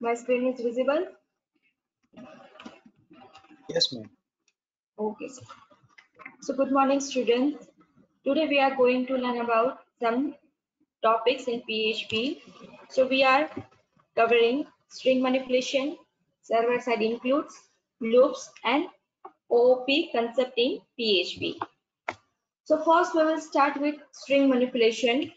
My screen is visible? Yes, ma'am. Okay. sir. So good morning students. Today we are going to learn about some topics in PHP. So we are covering string manipulation, server side includes, loops and OOP concept in PHP. So first we will start with string manipulation.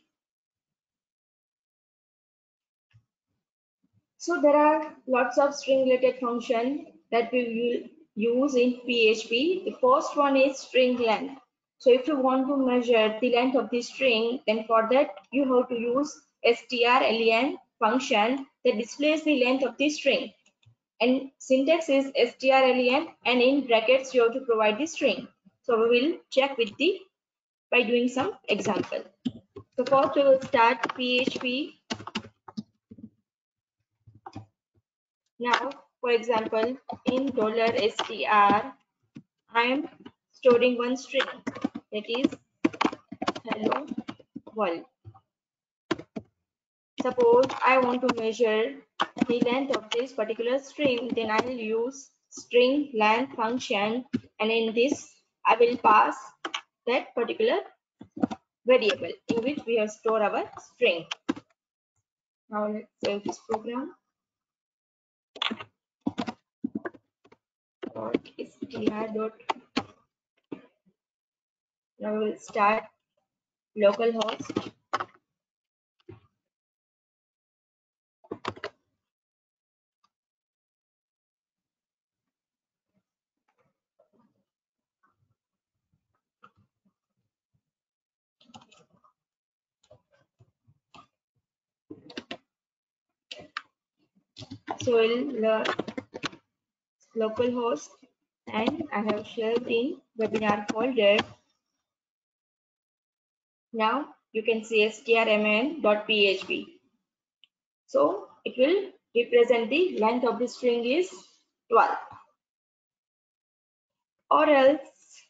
So there are lots of string related function that we will use in PHP. The first one is string length. So if you want to measure the length of the string, then for that you have to use strlen function that displays the length of the string. And syntax is strlen and in brackets you have to provide the string. So we will check with the by doing some example. So first we will start PHP Now, for example, in dollar $str, I am storing one string that is hello world. Suppose I want to measure the length of this particular string, then I will use string length function and in this I will pass that particular variable in which we have stored our string. Now let's save this program. Dot str dot now we'll start localhost so we'll localhost and I have shared in webinar folder. Now you can see strmn.php. So it will represent the length of the string is 12. Or else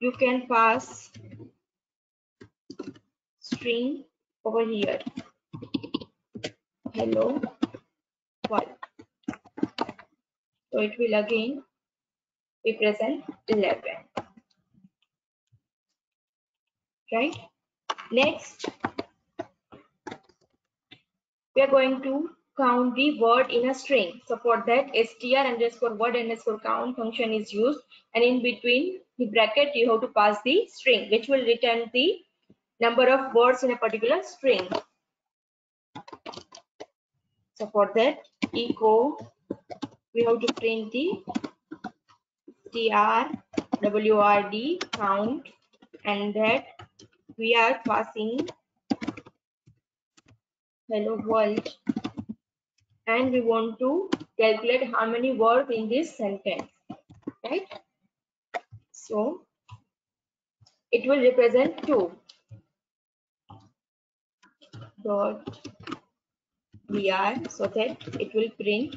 you can pass string over here. Hello world. So it will again represent 11. Right? Next, we are going to count the word in a string. So for that, str underscore word underscore count function is used. And in between the bracket, you have to pass the string, which will return the number of words in a particular string. So for that, echo we have to print the tr wrd count and that we are passing hello world. And we want to calculate how many words in this sentence right? So it will represent 2 dot br so that it will print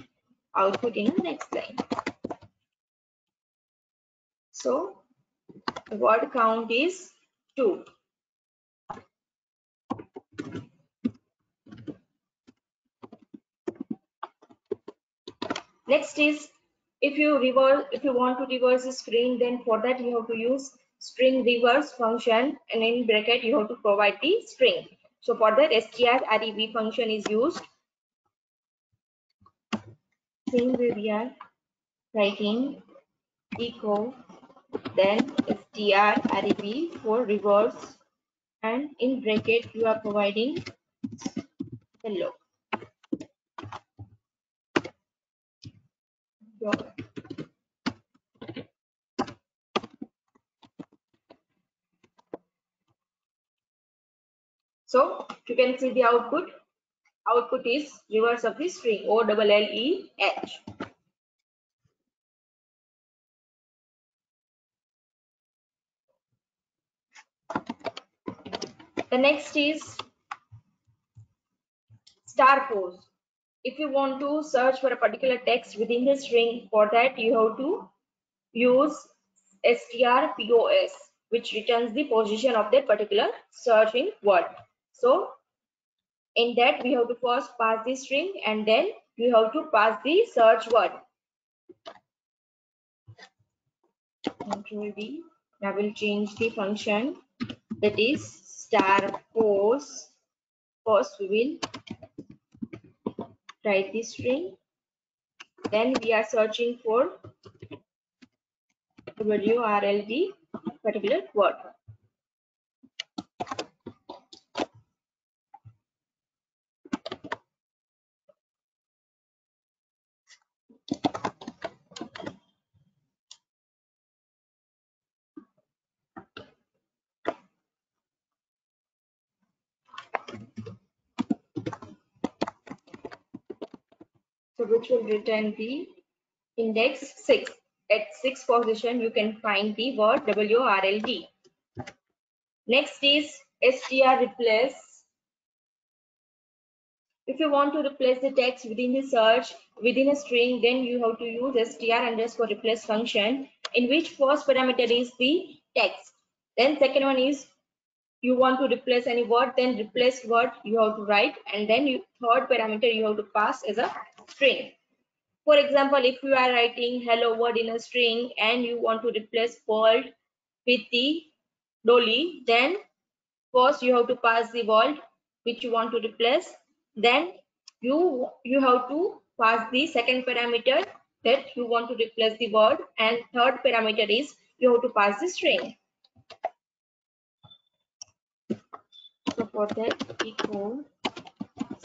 output in the next line. So word count is 2. Next is if you reverse if you want to reverse the string then for that you have to use string reverse function and in bracket you have to provide the string. So for that strrev function is used same way we are writing echo then strrev for reverse and in bracket you are providing hello so you can see the output output is reverse of the string O double L E H. The next is strpos. If you want to search for a particular text within the string, for that you have to use strpos, which returns the position of that particular searching word. So In that, we have to first pass the string and then we have to pass the search word. Control D. Now we'll change the function that is star post. First, we will write the string. Then we are searching for WRLD particular word. So which will return the index 6. At 6 position, you can find the word WRLD. Next is str replace. If you want to replace the text within the search within a string, then you have to use str underscore replace function in which first parameter is the text. Then second one is you want to replace any word, then replace word you have to write, and then you third parameter you have to pass as a string. For example, if you are writing hello word in a string and you want to replace world with the dolly, then first you have to pass the world which you want to replace. Then you you have to pass the second parameter that you want to replace the word, and third parameter is you have to pass the string. So for that, equal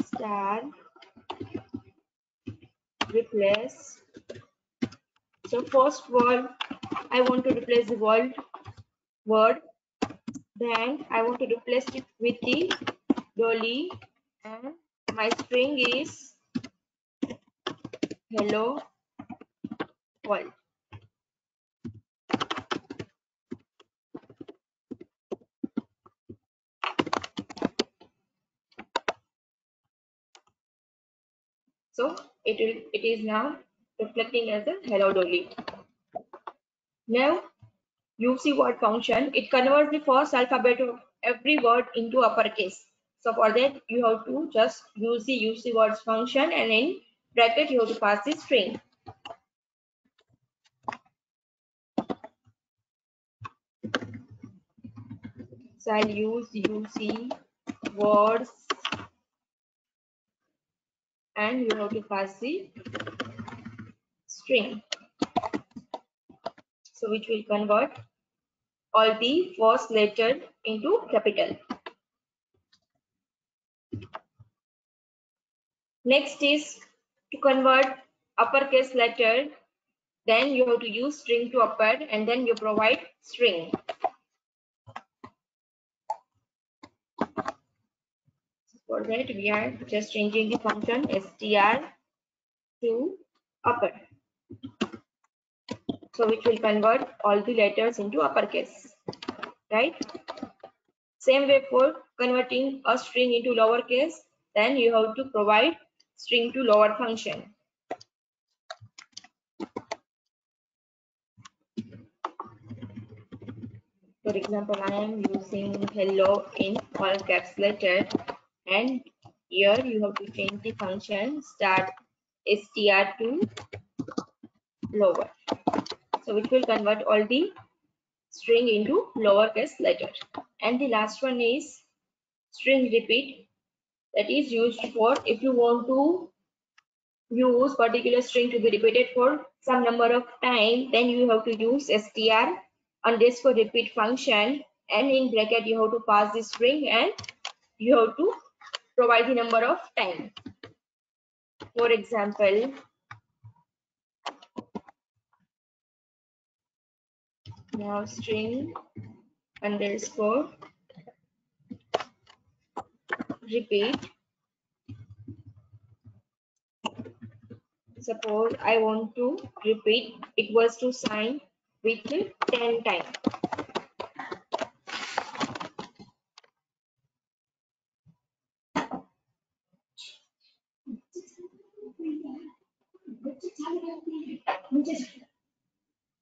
str replace. So first word i want to replace the word word then i want to replace it with the dolly and my string is hello world so it will it is now reflecting as a hello dolly now use word function. It converts the first alphabet of every word into uppercase. So for that you have to just use the uc words function and in bracket you have to pass the string. So i'll use uc words and you have to pass the string so which will convert all the first letter into capital. Next is to convert uppercase letter then you have to use string to upper and then you provide string For that, we are just changing the function str to upper. So which will convert all the letters into uppercase, right? Same way for converting a string into lowercase, then you have to provide string to lower function. For example, I am using hello in all caps letter and here you have to change the function start str to lower. So which will convert all the string into lowercase letter. And the last one is string repeat. That is used for if you want to use particular string to be repeated for some number of time then you have to use str underscore repeat function. And in bracket you have to pass the string and you have to provide the number of time. For example, now string underscore repeat. Suppose I want to repeat equals to sign with 10 times.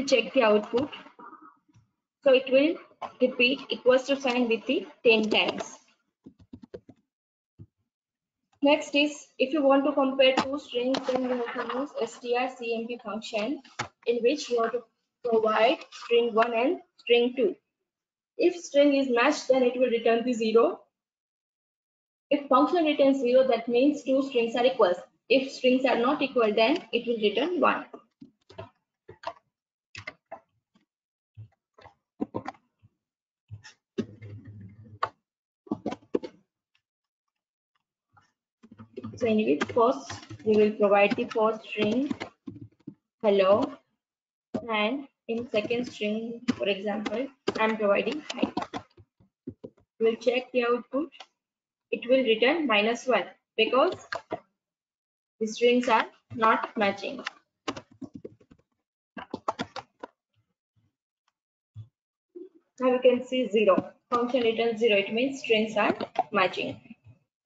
So we'll check the output. So it will repeat equals to sign with the 10 times. Next is if you want to compare two strings, then you have to use strcmp function in which you have to provide string 1 and string 2. If string is matched, then it will return the 0. If function returns 0, that means two strings are equal. If strings are not equal, then it will return 1. So anyway, first we will provide the first string hello and in second string, for example, I'm providing hi. We'll check the output. It will return minus one because the strings are not matching. Now we can see zero. Function returns zero. It means strings are matching.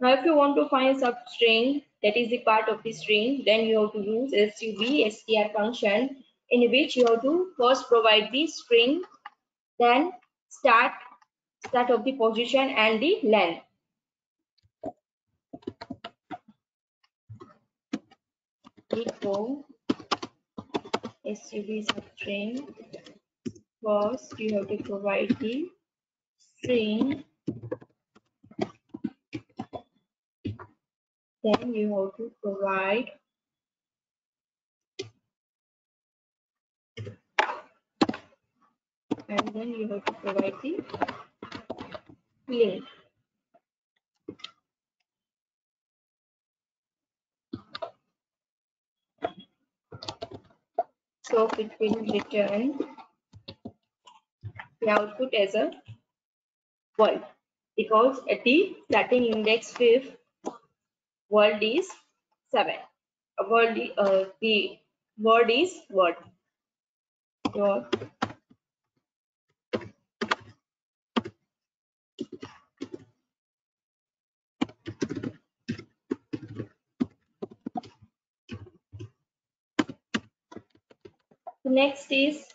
Now, if you want to find substring that is the part of the string, then you have to use str function in which you have to first provide the string, then start start of the position and the length. Echo SUB substring. First, you have to provide the string then you have to provide and then you have to provide the link so it will return the output as a world because at the starting index fifth world is 7 a world uh, the word is word. Dot next is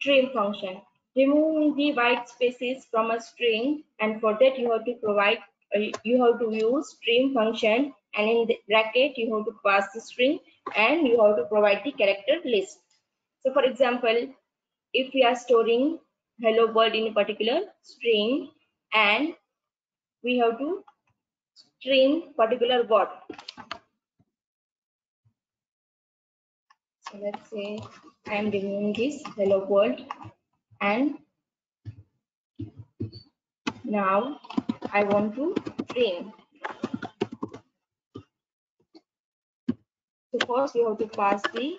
trim function. Removing the white spaces from a string and for that you have to provide uh, you have to use trim function and in the bracket you have to pass the string and you have to provide the character list. So for example if we are storing hello world in a particular string and we have to string particular word. So let's say i am removing this hello world and now i want to trim So first you have to pass the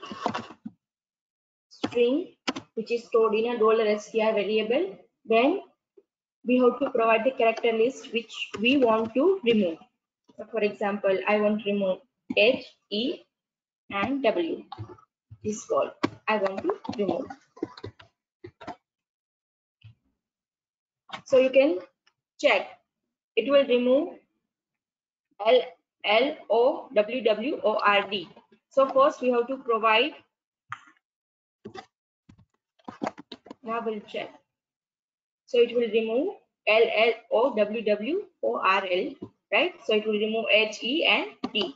string which is stored in a dollar $str variable. Then we have to provide the character list which we want to remove. So for example, I want to remove H, E and W. This word I want to remove. So you can check. It will remove L L O W W O R D so first we have to provide, we'll check. So it will remove L L O W W O R L, right? So it will remove H E and D.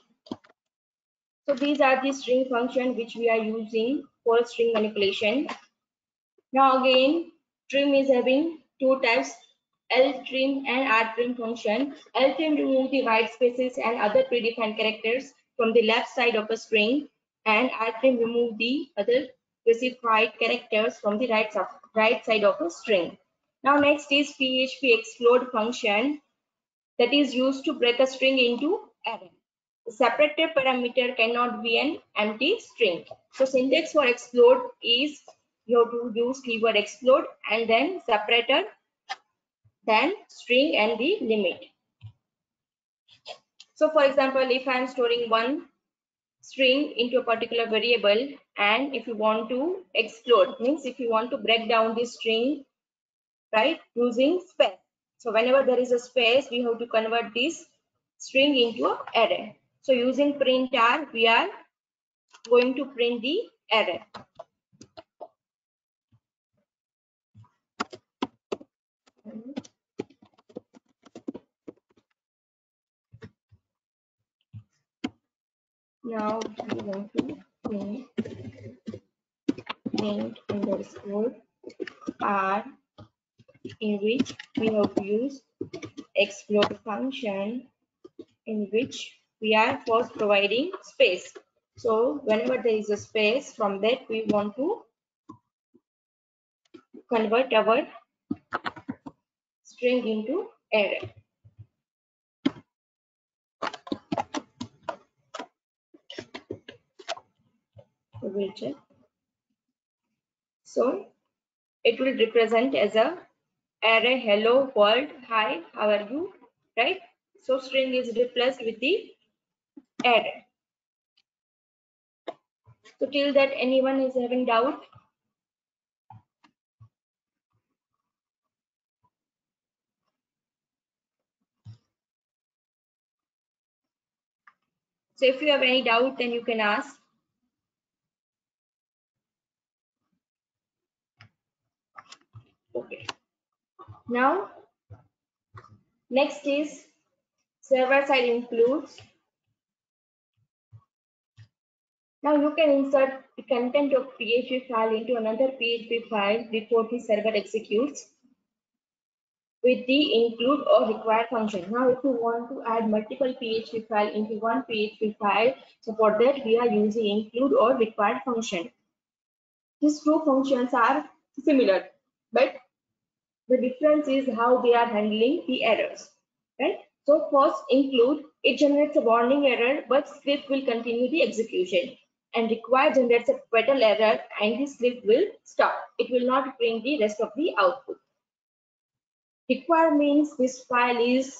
So these are the string function which we are using for string manipulation. Now again, trim is having two types ltrim and rtrim function. ltrim remove the white spaces and other predefined characters from the left side of a string and I can remove the other specified characters from the right, right side of a string. Now next is PHP explode function that is used to break a string into array. The separator parameter cannot be an empty string. So syntax for explode is you have to use keyword explode and then separator, then string and the limit. So for example, if I'm storing one string into a particular variable and if you want to explode, means if you want to break down this string, right, using space. So whenever there is a space, we have to convert this string into an array. So using print r, we are going to print the array. Now we want to make int underscore r in which we have to use explode function in which we are first providing space. So whenever there is a space from that we want to convert our string into array so it will represent as a array hello world hi how are you? Right? So string is replaced with the array. So till that anyone is having doubt so if you have any doubt then you can ask okay. Now next is server side includes. Now you can insert the content of php file into another php file before the server executes with the include or require function. Now if you want to add multiple php file into one php file so for that we are using include or required function. These two functions are similar but the difference is how they are handling the errors, right? So first include, it generates a warning error, but script will continue the execution and require generates a fatal error and the script will stop. It will not bring the rest of the output. Require means this file is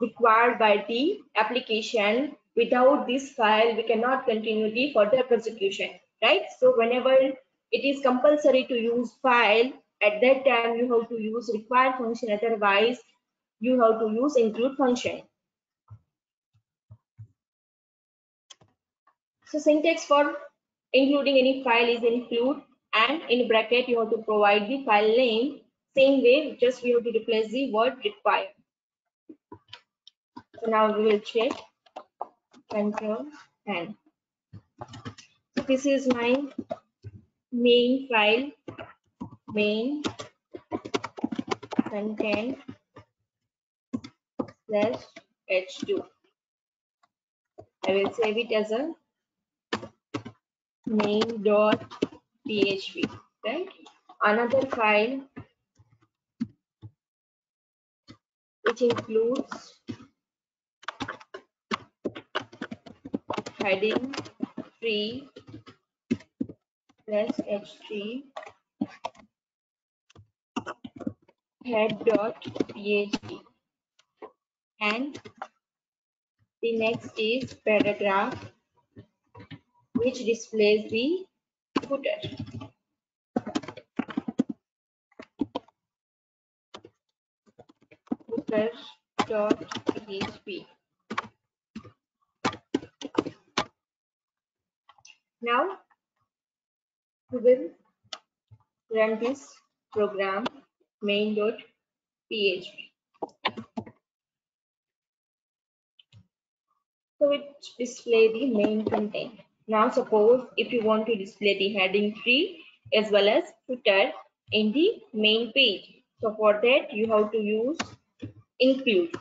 required by the application. Without this file, we cannot continue the further execution, right? So whenever it is compulsory to use file, at that time you have to use require function otherwise you have to use include function. So syntax for including any file is include and in bracket you have to provide the file name same way just we have to replace the word require so now we will check. Control and so this is my main file main content slash h2 i will save it as a main dot php right? Another file which includes heading 3 plus h3 head.php and the next is paragraph which displays the footer. Footer.php now we will run this program main.php. So it display the main content. Now suppose if you want to display the heading tree as well as footer in the main page. So for that you have to use include.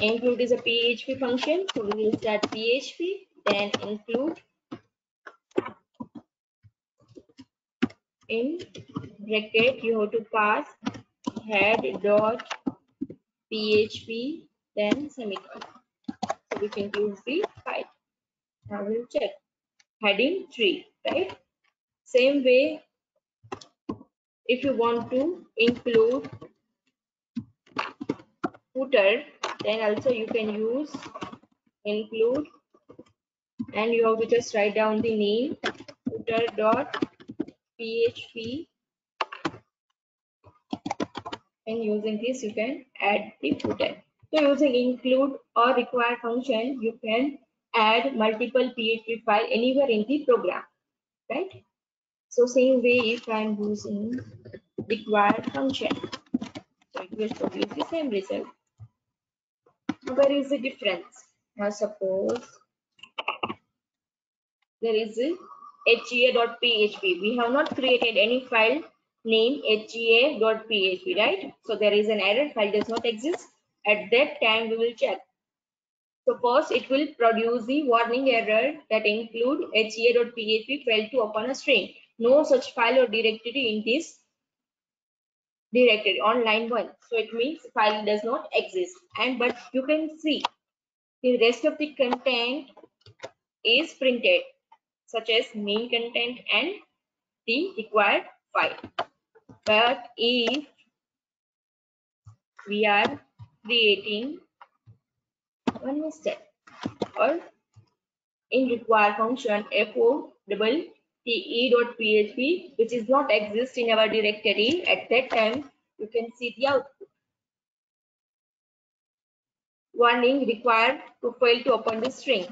Include is a PHP function. So we will start PHP, then include in bracket you have to pass head dot php then semicolon. So which includes the file now we'll check. Heading 3 right? Same way if you want to include footer then also you can use include. And you have to just write down the name footer dot php and using this you can add the footer. So using include or require function you can add multiple php file anywhere in the program right? So same way if i'm using require function so it will produce the same result. Where is the difference. Now suppose there is a hga.php. We have not created any file name hga.php, right? So there is an error, file does not exist. At that time, we will check. So first, it will produce the warning error that include hga.php failed to open a string. No such file or directory in this directory on line 1. So it means file does not exist. And but you can see the rest of the content is printed such as main content and the required file. But if we are creating one mistake or in require function fo double te dot php which is not exist in our directory at that time you can see the output warning required to fail to open the string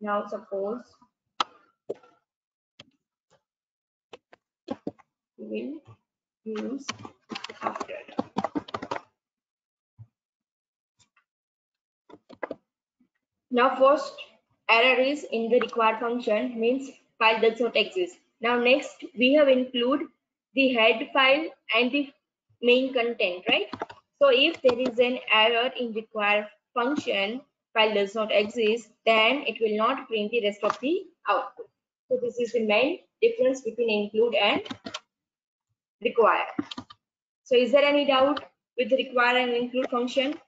now suppose will use after. Now first error is in the required function means file does not exist. Now next we have include the head file and the main content right? So if there is an error in required function file does not exist then it will not print the rest of the output. So this is the main difference between include and require so is there any doubt with require and include function?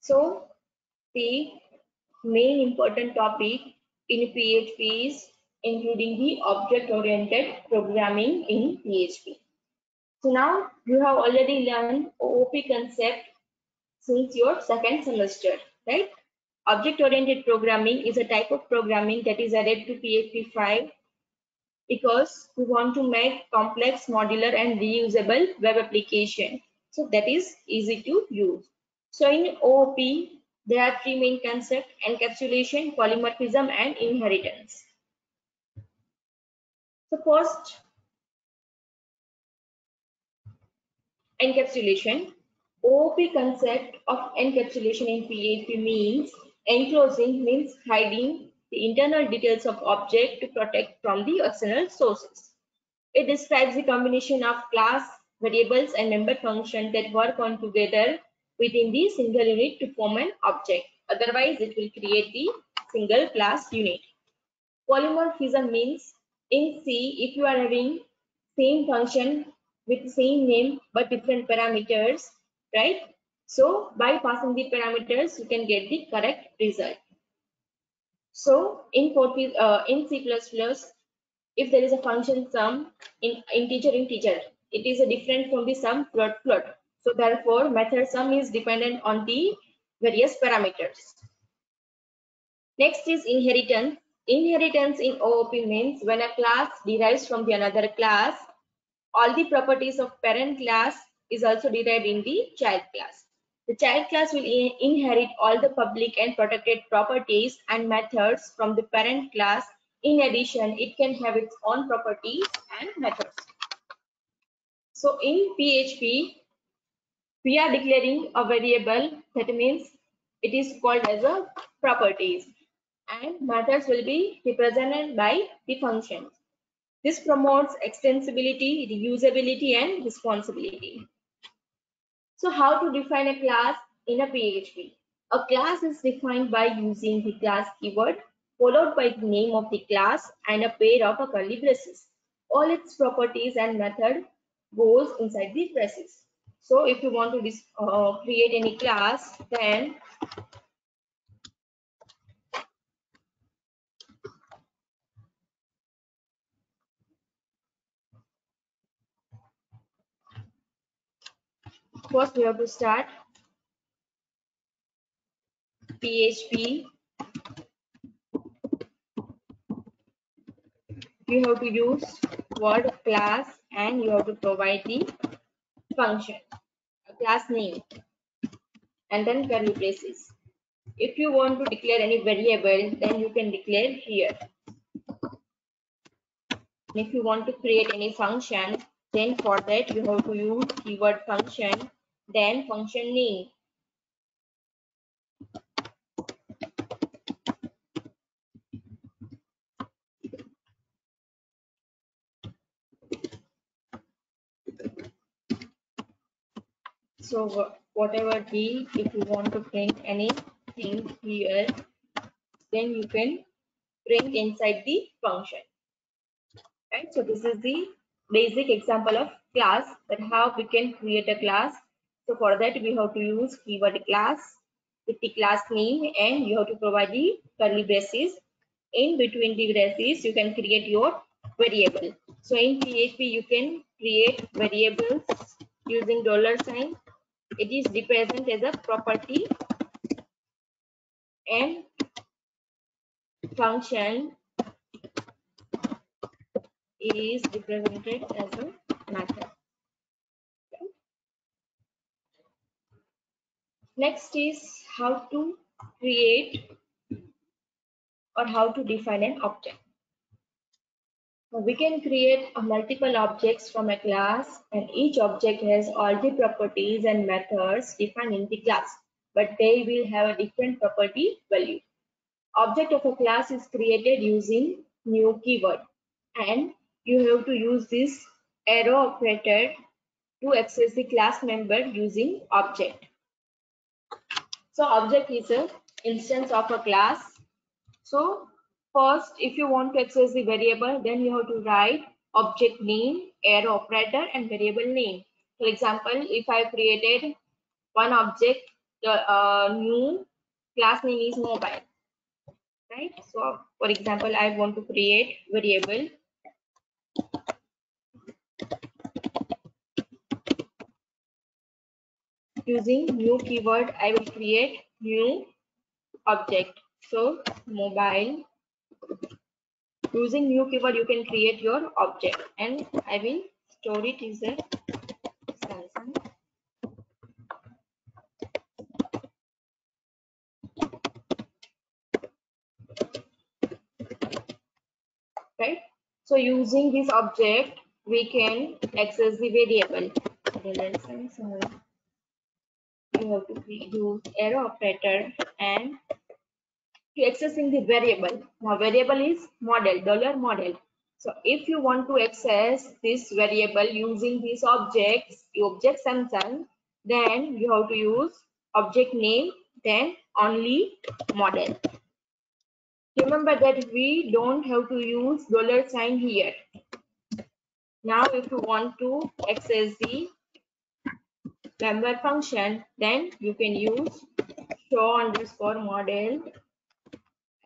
So the main important topic in PHP is including the object-oriented programming in PHP. So now you have already learned OOP concept since your second semester, right? Object-oriented programming is a type of programming that is added to PHP 5 because we want to make complex, modular and reusable web application. So that is easy to use. So in OOP, there are three main concepts, encapsulation, polymorphism, and inheritance. So first, encapsulation. OOP concept of encapsulation in PHP means enclosing means hiding the internal details of object to protect from the external sources. It describes the combination of class, variables, and member functions that work on together within the single unit to form an object. Otherwise, it will create the single class unit. Polymorphism means in C, if you are having same function with same name but different parameters, right? So by passing the parameters, you can get the correct result. So in, uh, in C++, if there is a function sum in integer integer, it is a different from the sum float float. So therefore, method sum is dependent on the various parameters. Next is inheritance. Inheritance in OOP means when a class derives from the another class, all the properties of parent class is also derived in the child class. The child class will inherit all the public and protected properties and methods from the parent class. In addition, it can have its own properties and methods. So in PHP, we are declaring a variable that means it is called as a properties and methods will be represented by the functions. This promotes extensibility, reusability and responsibility. So how to define a class in a PHP? A class is defined by using the class keyword followed by the name of the class and a pair of curly braces. All its properties and method goes inside the braces. So if you want to uh, create any class, then first we have to start PHP. You have to use word class and you have to provide the function, a class name, and then curly braces. if you want to declare any variable then you can declare here if you want to create any function then for that you have to use keyword function then function name. So whatever be if you want to print anything here then you can print inside the function. Right? So this is the basic example of class that how we can create a class so for that we have to use keyword class with the class name and you have to provide the curly braces. In between the braces you can create your variable. So in php you can create variables using dollar sign. It is represented as a property and function is represented as a method. Next is how to create or how to define an object. we can create multiple objects from a class and each object has all the properties and methods defined in the class, but they will have a different property value. Object of a class is created using new keyword and you have to use this arrow operator to access the class member using object. So object is a instance of a class. So first, if you want to access the variable, then you have to write object name, arrow operator, and variable name. For example, if I created one object, the uh, new class name is mobile, right? So for example, I want to create variable using new keyword i will create new object. So mobile using new keyword you can create your object. And i will store it as a samsung. Right? So using this object we can access the variable you have to use arrow operator and to accessing the variable. Now variable is model, dollar model. So if you want to access this variable using this object, object Samsung, then you have to use object name, then only model. Remember that we don't have to use dollar sign here. Now if you want to access the member function, then you can use show underscore model,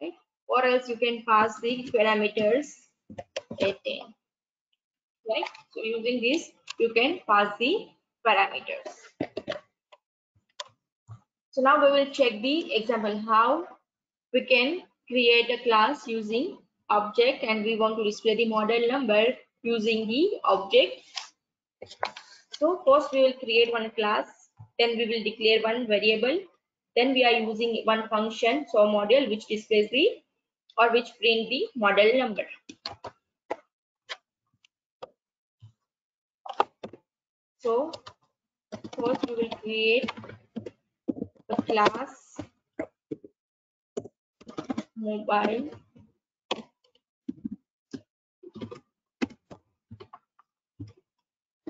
right? Or else you can pass the parameters 18, right? So using this, you can pass the parameters. So now we will check the example how we can create a class using object and we want to display the model number using the object so first we will create one class, then we will declare one variable, then we are using one function, so model which displays the or which print the model number. So first we will create a class mobile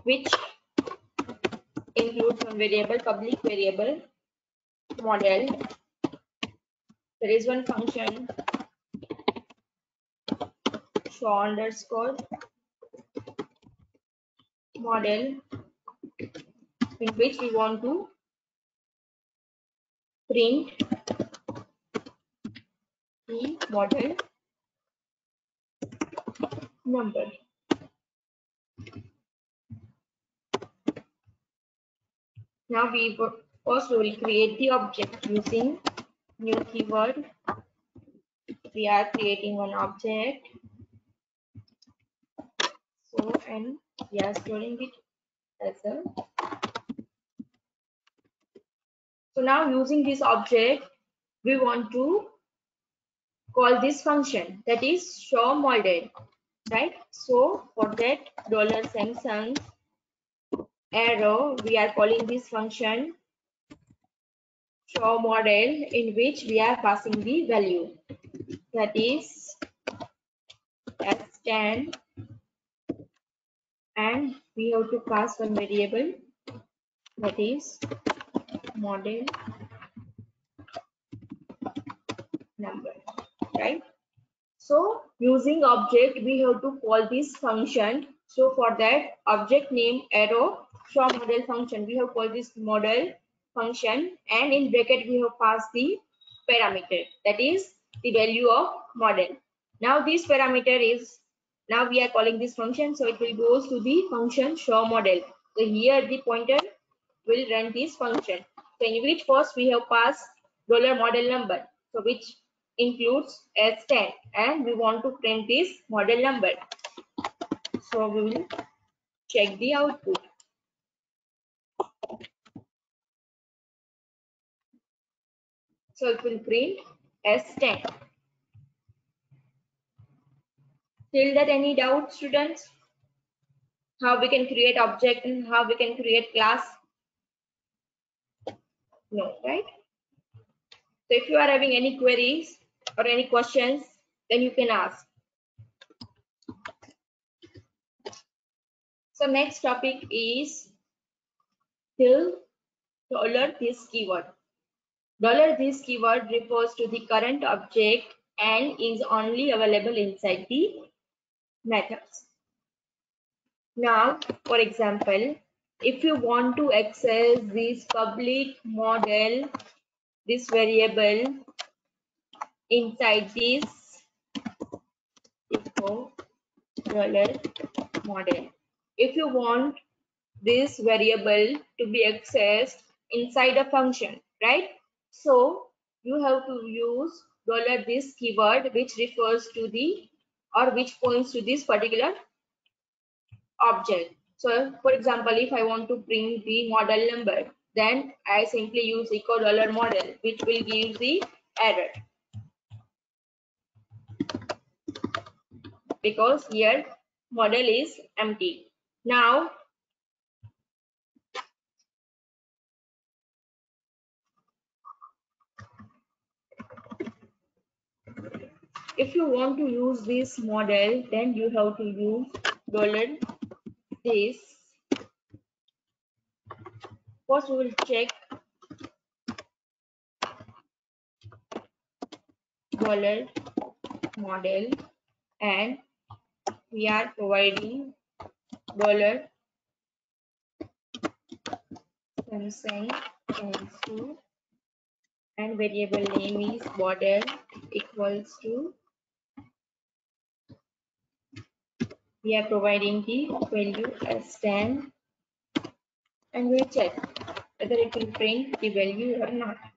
which includes one variable, public variable, model. There is one function show underscore model in which we want to print the model number. Now we first will create the object using new keyword. We are creating one object. So and we are storing it as a so now using this object we want to call this function that is show model right so for that dollar samsung arrow we are calling this function show model in which we are passing the value. That is s10 and we have to pass one variable that is model number right? So using object we have to call this function. So for that object name arrow show model function. We have called this model function and in bracket we have passed the parameter. That is the value of model. Now this parameter is now we are calling this function so it will goes to the function show model. So here the pointer will run this function. So in which first we have passed dollar model number so which includes S10 and we want to print this model number. So we will check the output. So it will print S10. Till that any doubt students? How we can create object and how we can create class? No, right? So if you are having any queries, or any questions, then you can ask. So next topic is till dollar this keyword. Dollar this keyword refers to the current object and is only available inside the methods. Now, for example, if you want to access this public model, this variable inside this echo dollar model. If you want this variable to be accessed inside a function, right? So you have to use dollar this keyword which refers to the or which points to this particular object. So for example, if I want to print the model number, then I simply use echo dollar model, which will give the error. because here model is empty. Now if you want to use this model then you have to use dollar this first we will check dollar model and we are providing dollar to and variable name is border equals to we are providing the value as 10 and we'll check whether it will print the value or not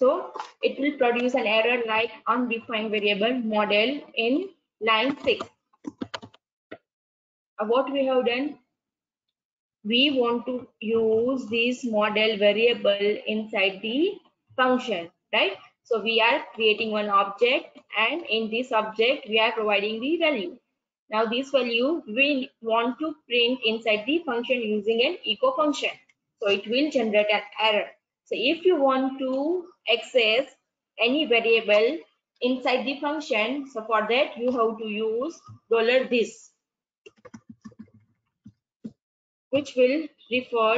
so it will produce an error like undefined variable model in line 6. Uh, what we have done, we want to use this model variable inside the function, right? So we are creating one object and in this object we are providing the value. Now this value we want to print inside the function using an echo function. So it will generate an error. So if you want to access any variable inside the function, so for that you have to use dollar this, which will refer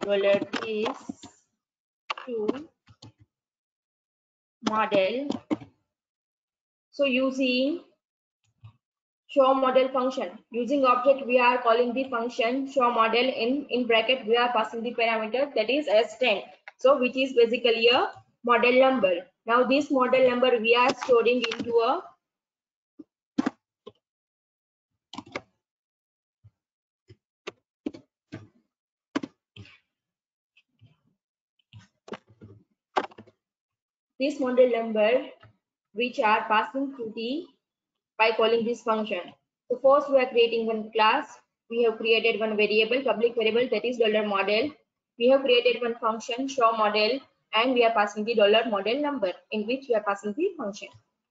dollar this to model. So using show model function. Using object we are calling the function show model in in bracket we are passing the parameter that is s10 so which is basically a model number. Now this model number we are storing into a this model number which are passing through the by calling this function. So first we are creating one class. We have created one variable, public variable that is dollar model. We have created one function show model and we are passing the dollar model number in which we are passing the function.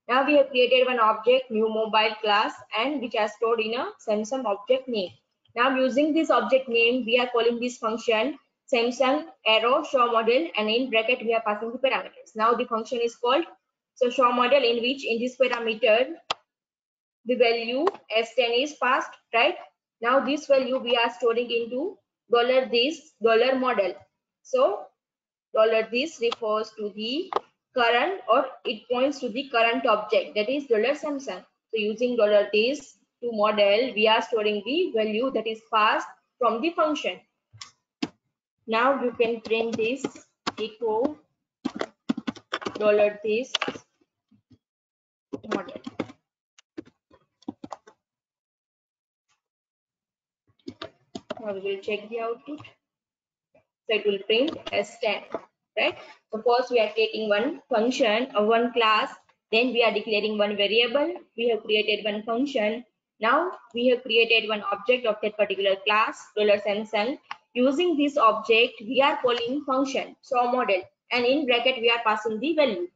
Now we have created one object new mobile class and which are stored in a Samsung object name. Now using this object name we are calling this function Samsung arrow show model and in bracket we are passing the parameters. Now the function is called so show model in which in this parameter the value s10 is passed right? Now this value we are storing into dollar this dollar model. So dollar this refers to the current or it points to the current object that is dollar samsung. So using dollar this to model we are storing the value that is passed from the function. Now you can print this echo dollar this model now we will check the output. So it will print s10 right? First we are creating one function or one class then we are declaring one variable. We have created one function. Now we have created one object of that particular class dollar samsung using this object we are calling function show model. And in bracket we are passing the value.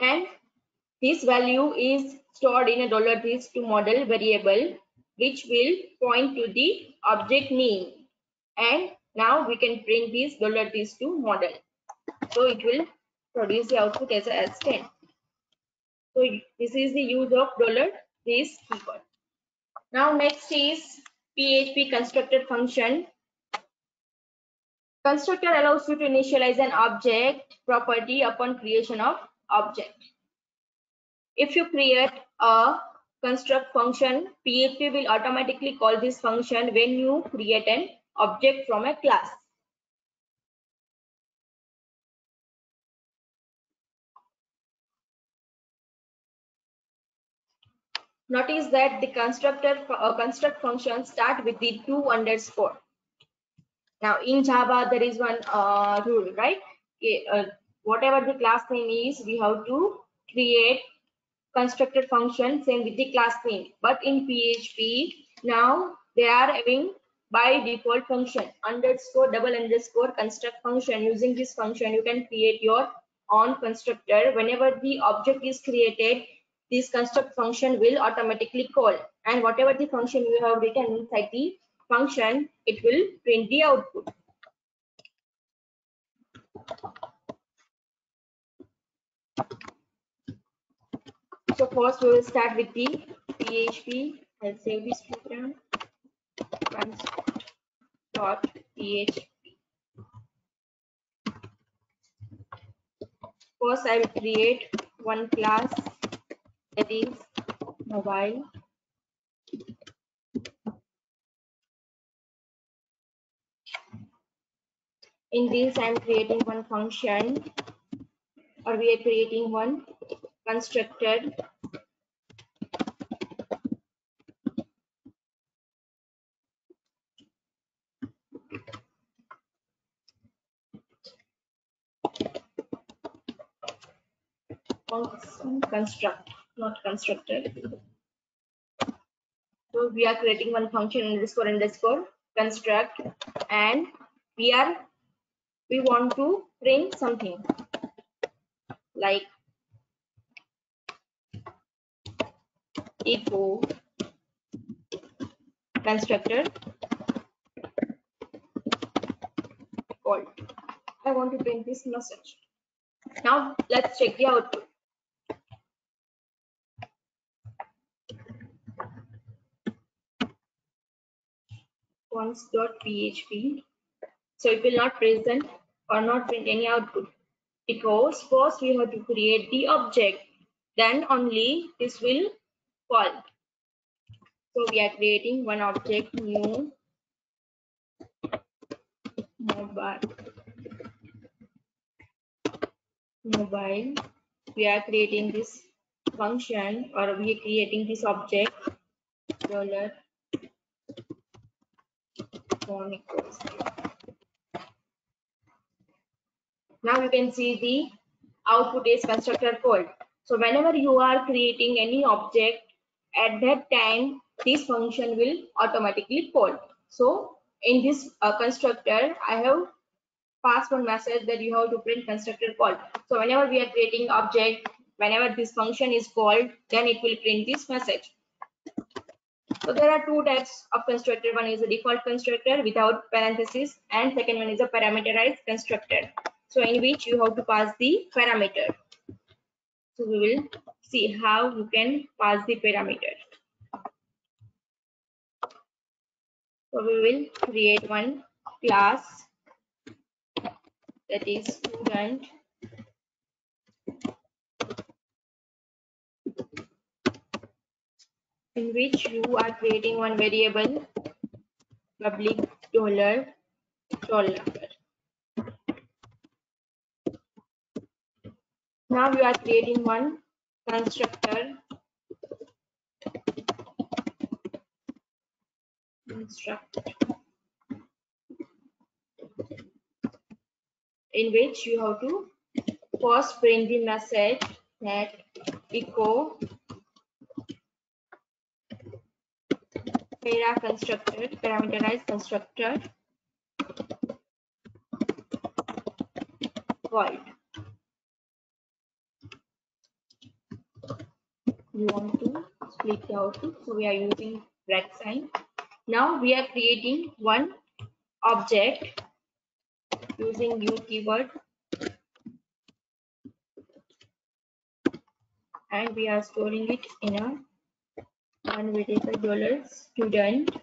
And this value is stored in a dollar this to model variable which will point to the object name. And now we can print this dollar this to model. So it will produce the output as a s10 so this is the use of dollar this keyword. Now next is php constructor function. Constructor allows you to initialize an object property upon creation of object if you create a construct function, PHP will automatically call this function when you create an object from a class. Notice that the constructor uh, construct function start with the two underscore. Now in Java there is one uh, rule, right? Uh, whatever the class name is, we have to create constructor function same with the class name. But in php now they are having by default function underscore double underscore construct function. Using this function you can create your own constructor. Whenever the object is created this construct function will automatically call. And whatever the function you have written inside the function it will print the output So first we will start with the PHP. I'll save this program. PHP. First I will create one class that is mobile. In this I am creating one function or we are creating one constructed. Construct not constructed. So we are creating one function underscore underscore construct and we are we want to print something. Like echo constructor called. I want to print this message. Now let's check the output. once.php so it will not present or not print any output because first we have to create the object then only this will call. So we are creating one object new mobile mobile. We are creating this function or we are creating this object dollar phone equals now you can see the output is constructor called so whenever you are creating any object at that time this function will automatically call so in this uh, constructor, I have passed one message that you have to print constructor called. So whenever we are creating object, whenever this function is called, then it will print this message. So there are two types of constructor. One is a default constructor without parentheses and second one is a parameterized constructor. So in which you have to pass the parameter. So we will see how you can pass the parameter. So we will create one class that is student in which you are creating one variable public dollar roll number. Now we are creating one constructor. Constructor. In which you have to first print the message that echo para constructor, parameterized constructor. Void. We want to split the output, so we are using red sign. Now we are creating one object using new keyword and we are storing it in a one variable dollar student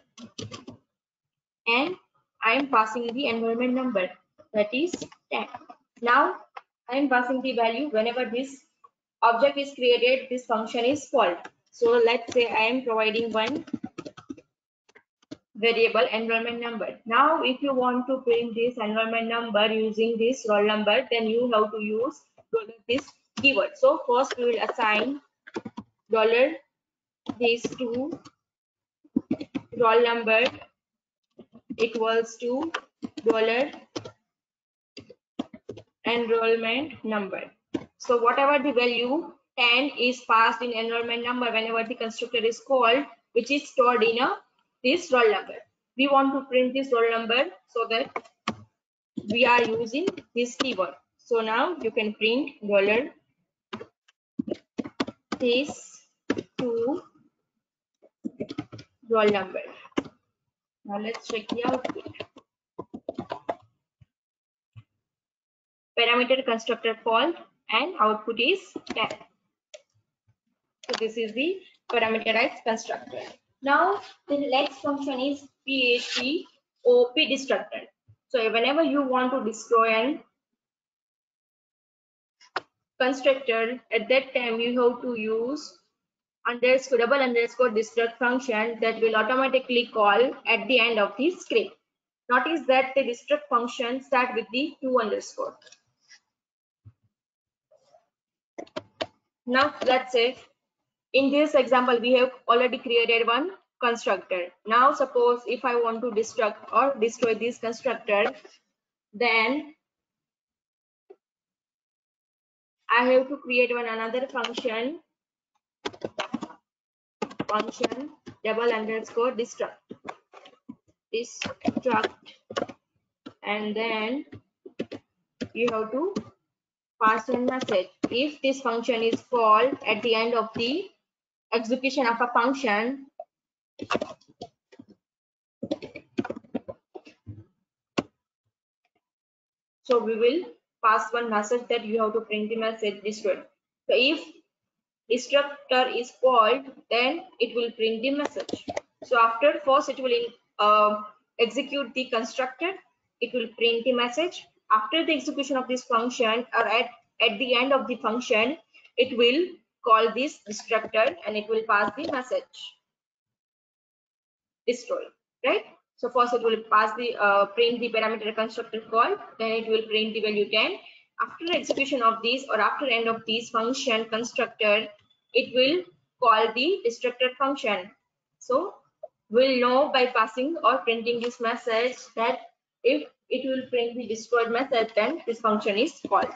and I am passing the enrollment number that is 10. Now I am passing the value whenever this object is created this function is called. So let's say I am providing one variable enrollment number. Now, if you want to print this enrollment number using this roll number, then you have to use this keyword. So first we will assign dollar this to roll number equals to dollar enrollment number. So whatever the value 10 is passed in enrollment number whenever the constructor is called, which is stored in a this roll number. We want to print this roll number so that we are using this keyword. So now you can print dollar this to roll number. Now let's check the output. Parameter constructor called and output is 10. So this is the parameterized constructor. Now the next function is PHP OP destructor. So whenever you want to destroy an constructor, at that time you have to use underscore double underscore destruct function that will automatically call at the end of the script. Notice that the destruct function start with the two underscore. Now let's say in this example we have already created one constructor. Now suppose if i want to destruct or destroy this constructor then i have to create one another function function double underscore destruct. Destruct and then you have to pass a message if this function is called at the end of the execution of a function so we will pass one message that you have to print the message destroyed so if destructor is called then it will print the message. So after first it will uh, execute the constructor it will print the message. After the execution of this function or at, at the end of the function it will call this destructor and it will pass the message. Destroy right? So first it will pass the uh, print the parameter constructor call then it will print the value 10 after execution of this or after end of this function constructor it will call the destructor function. So we'll know by passing or printing this message that if it will print the destroyed method then this function is called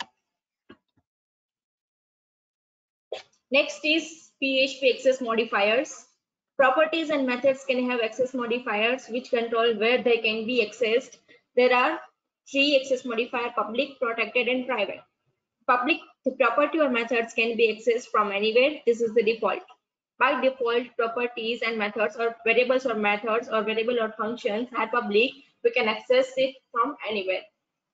Next is PHP access modifiers. Properties and methods can have access modifiers which control where they can be accessed. There are three access modifier, public, protected, and private. Public the property or methods can be accessed from anywhere. This is the default. By default, properties and methods or variables or methods or variable or functions are public. We can access it from anywhere.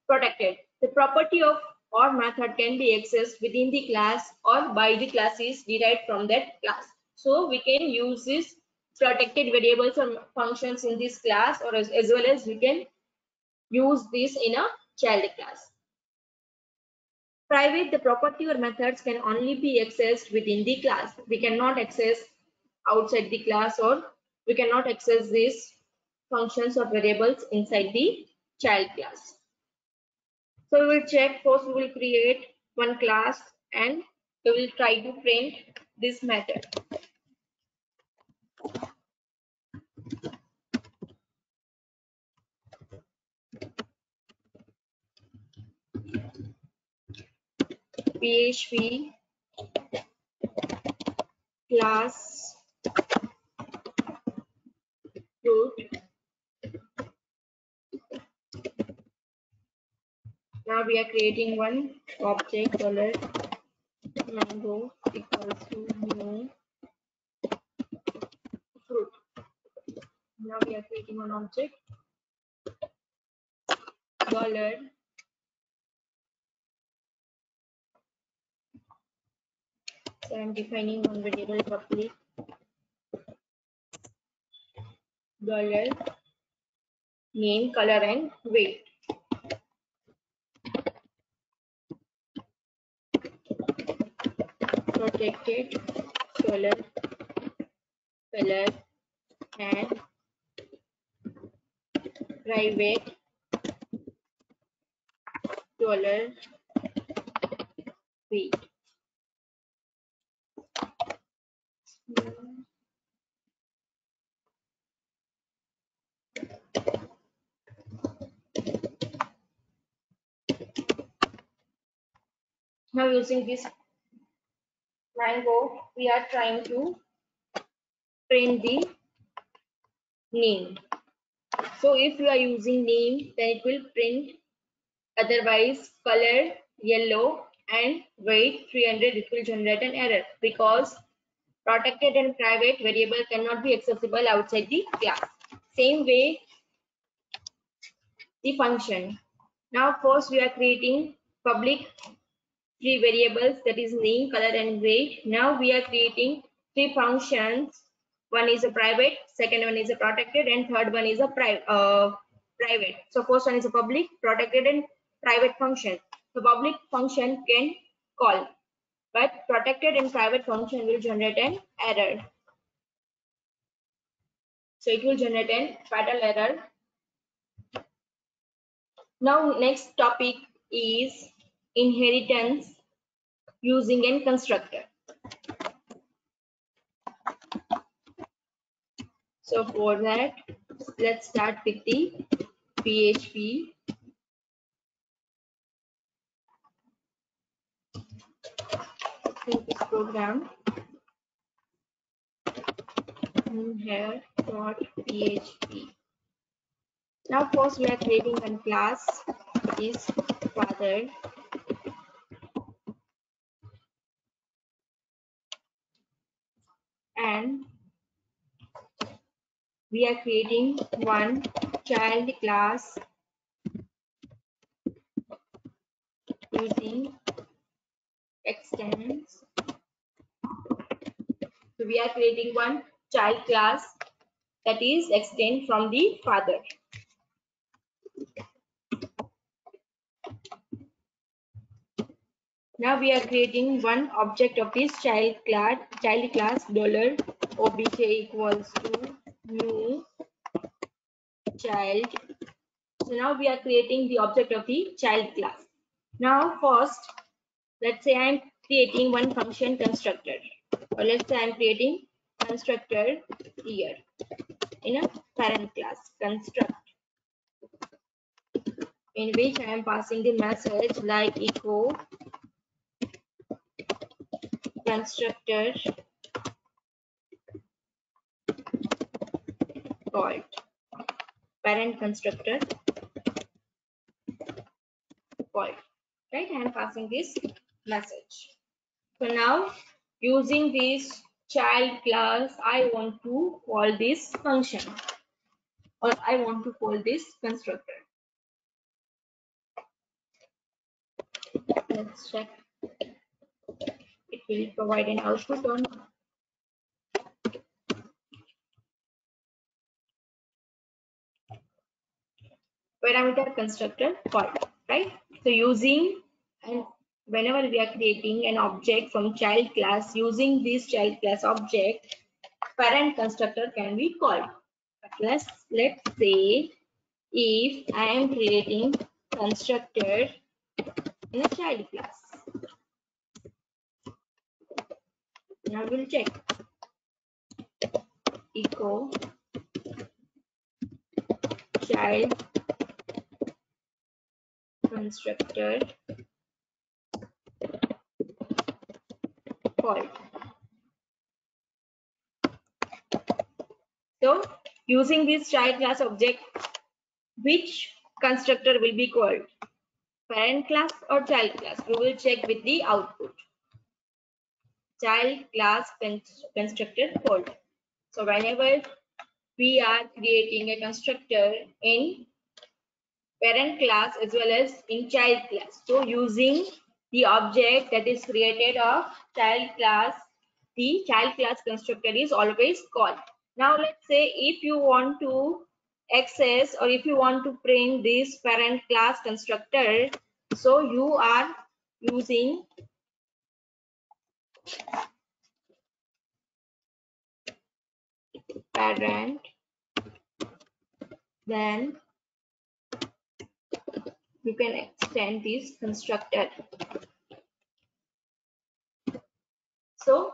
Protected. The property of or method can be accessed within the class or by the classes derived from that class. So we can use this protected variables or functions in this class or as, as well as we can use this in a child class. Private, the property or methods can only be accessed within the class. We cannot access outside the class or we cannot access these functions or variables inside the child class. So we will check first we will create one class and we will try to print this method. PHP class fruit. Now we are creating one object dollar mango equals to new fruit. Now we are creating one object. Dollar. So I'm defining one variable public dollar. Name, color, and weight. Protected color, color, and private dollar weight. Now using this mango, we are trying to print the name. So if you are using name, then it will print otherwise color yellow and weight 300 it will generate an error because protected and private variable cannot be accessible outside the class. Same way, the function. Now first we are creating public three variables that is name, color and weight. Now we are creating three functions. One is a private, second one is a protected and third one is a uh, private. So first one is a public, protected and private function. The public function can call but protected and private function will generate an error. So it will generate an fatal error. Now next topic is inheritance using a constructor. So for that, let's start with the PHP this program here dot php now first we are creating a class is father and we are creating one child class using extends. So we are creating one child class that is extend from the father. Now we are creating one object of this child class child class dollar obj equals to new child. So now we are creating the object of the child class. Now first let's say i'm creating one function constructor or let's say i'm creating constructor here in a parent class construct in which i am passing the message like echo constructor called parent constructor. Called right am passing this message. So now using this child class i want to call this function or i want to call this constructor. Let's check will provide an output on parameter constructor called right? So using and whenever we are creating an object from child class using this child class object parent constructor can be called. But let's let's say if i am creating constructor in a child class now we'll check echo child constructor called. So using this child class object, which constructor will be called? Parent class or child class? We will check with the output. Child class constructor called. So whenever we are creating a constructor in parent class as well as in child class. So using the object that is created of child class, the child class constructor is always called. Now let's say if you want to access or if you want to print this parent class constructor, so you are using parent then you can extend this constructor. So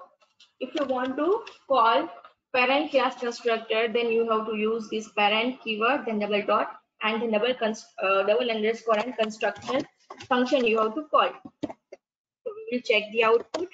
if you want to call parent class constructor, then you have to use this parent keyword, then double dot, and the double uh, double underscore and construction function you have to call. So we will check the output.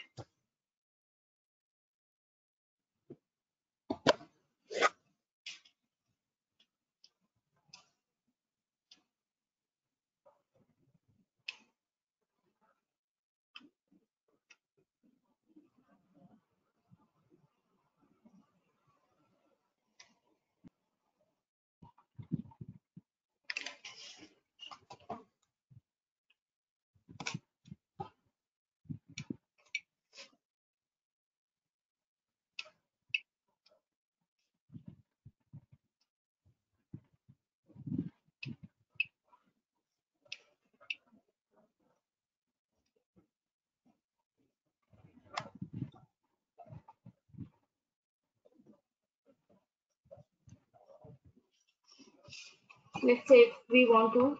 Let's say we want to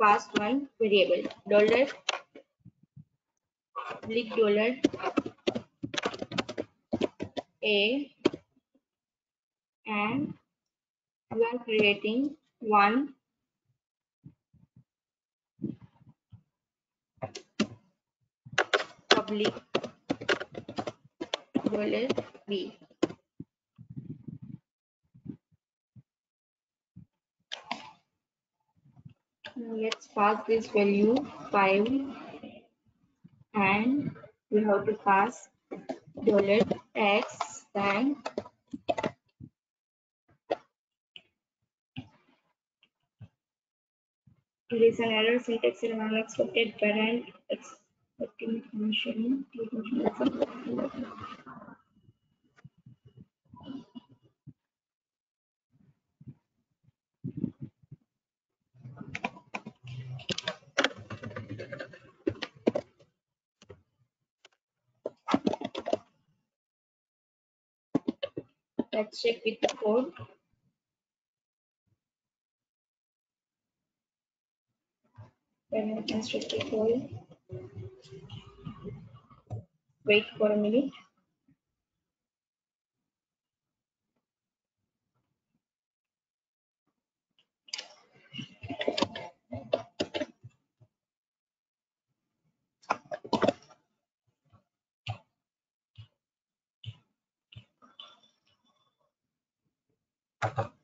pass one variable. Dollar public dollar a and we are creating one public dollar b Mm, let's pass this value 5 and we have to pass dollar x then there is an error syntax error unexpected parent expecting function Let's check with the code. The code. Wait for a minute. Hasta luego.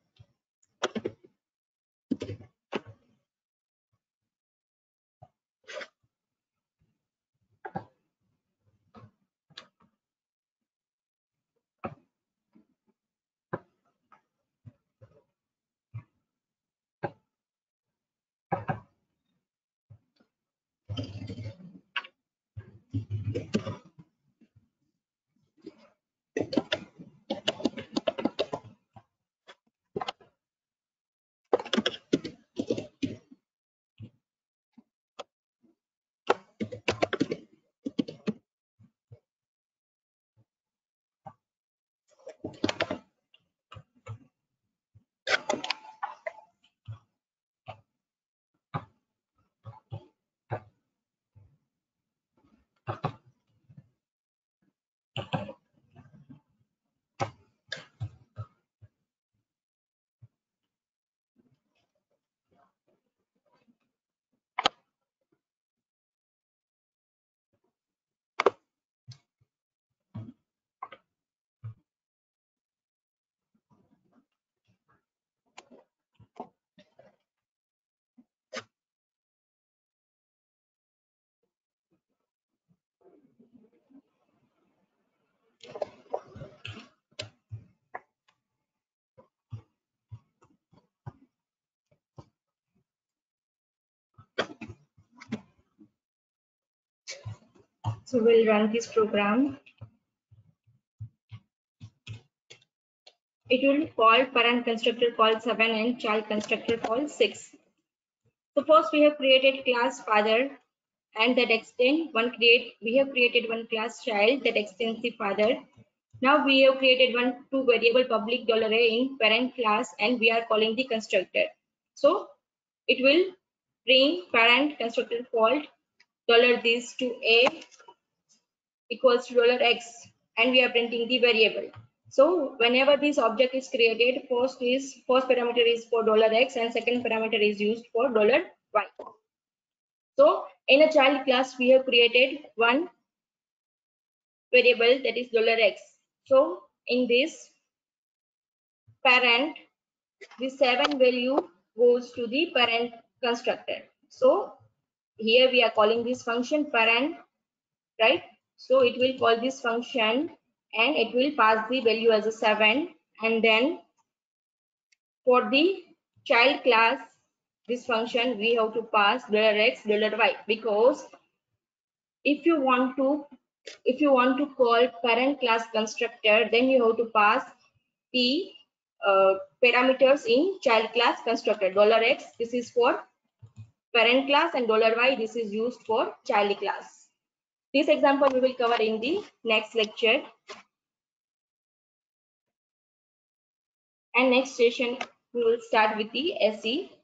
So we'll run this program. It will call parent constructor call 7 and child constructor call 6. So first we have created class father and that extend one create we have created one class child that extends the father. Now we have created one two variable public dollar $a in parent class and we are calling the constructor. So it will bring parent constructor fault dollar this to a equals to dollar $x and we are printing the variable. So whenever this object is created, first is first parameter is for dollar $x and second parameter is used for dollar $y. So in a child class, we have created one variable that is dollar $x. So in this parent, the seven value goes to the parent constructor. So here we are calling this function parent, right? So it will call this function and it will pass the value as a 7 and then for the child class this function we have to pass dollar $x dollar $y. Because if you want to if you want to call parent class constructor then you have to pass the uh, parameters in child class constructor. Dollar $x this is for parent class and dollar $y this is used for child class this example we will cover in the next lecture and next session we will start with the SE.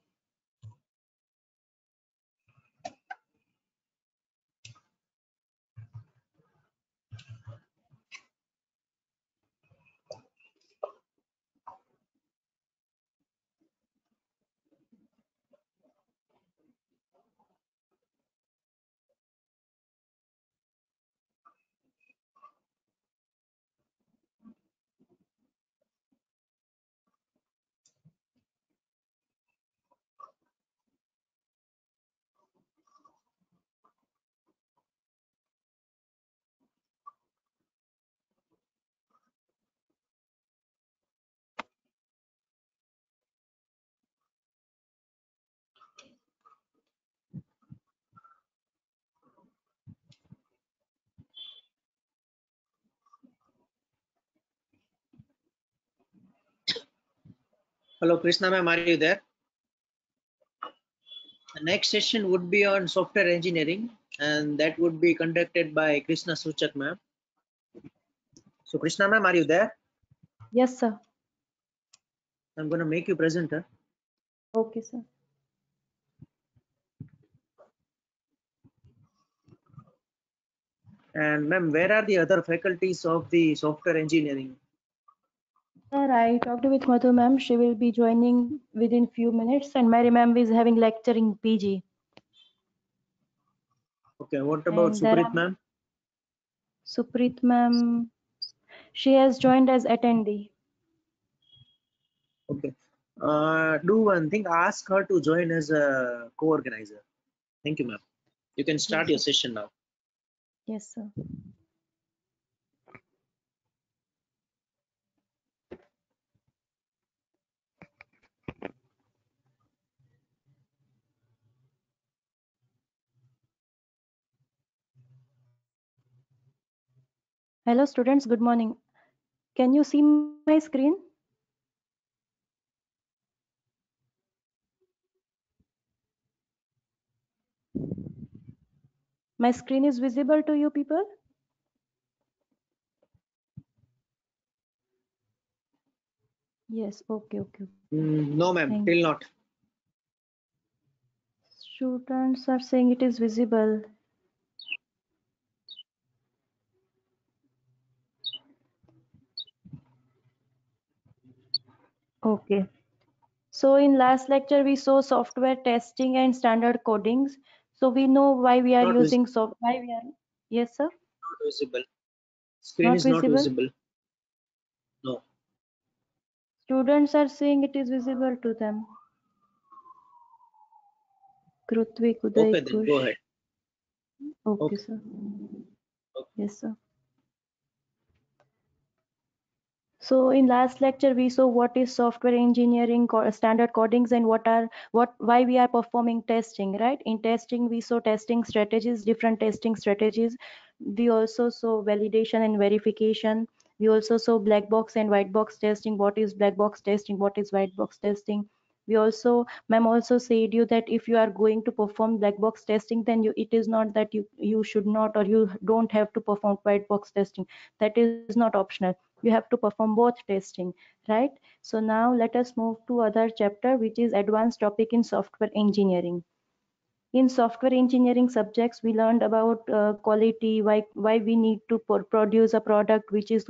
Hello, Krishna ma'am, are you there? The next session would be on software engineering and that would be conducted by Krishna Suchak ma'am. So Krishna ma'am, are you there? Yes, sir. I'm going to make you presenter. Okay, sir. And ma'am, where are the other faculties of the software engineering? Sir, I talked with Madhu ma'am. She will be joining within few minutes and Mary ma'am is having lecture in PG. Okay, what about And there Suprit ma'am? Suprit ma'am, she has joined as attendee. Okay. Uh, do one thing, ask her to join as a co-organizer. Thank you ma'am. You can start Yes, your session now. Yes, sir. Hello, students. Good morning. Can you see my screen? My screen is visible to you people? Yes, okay, okay. Mm, no ma'am, till not. Students are saying it is visible. Okay. So in last lecture, we saw software testing and standard codings. So we know why we are Not using so why we are. Yes, sir. Not visible. Screen Not is not visible? visible. No. Students are saying it is visible to them. Krutvik, Uday, Okay, then go ahead. Okay, Okay. sir. Okay. Yes, sir. So in last lecture, we saw what is software engineering, standard codings, and what are what why we are performing testing, right? In testing, we saw testing strategies, different testing strategies. We also saw validation and verification. We also saw black box and white box testing. What is black box testing? What is white box testing? We also ma'am also said you that if you are going to perform black box testing then you it is not that you you should not or you don't have to perform white box testing. That is not optional you have to perform both testing right? So now let us move to other chapter which is advanced topic in software engineering. In software engineering subjects we learned about uh, quality why why we need to produce a product which is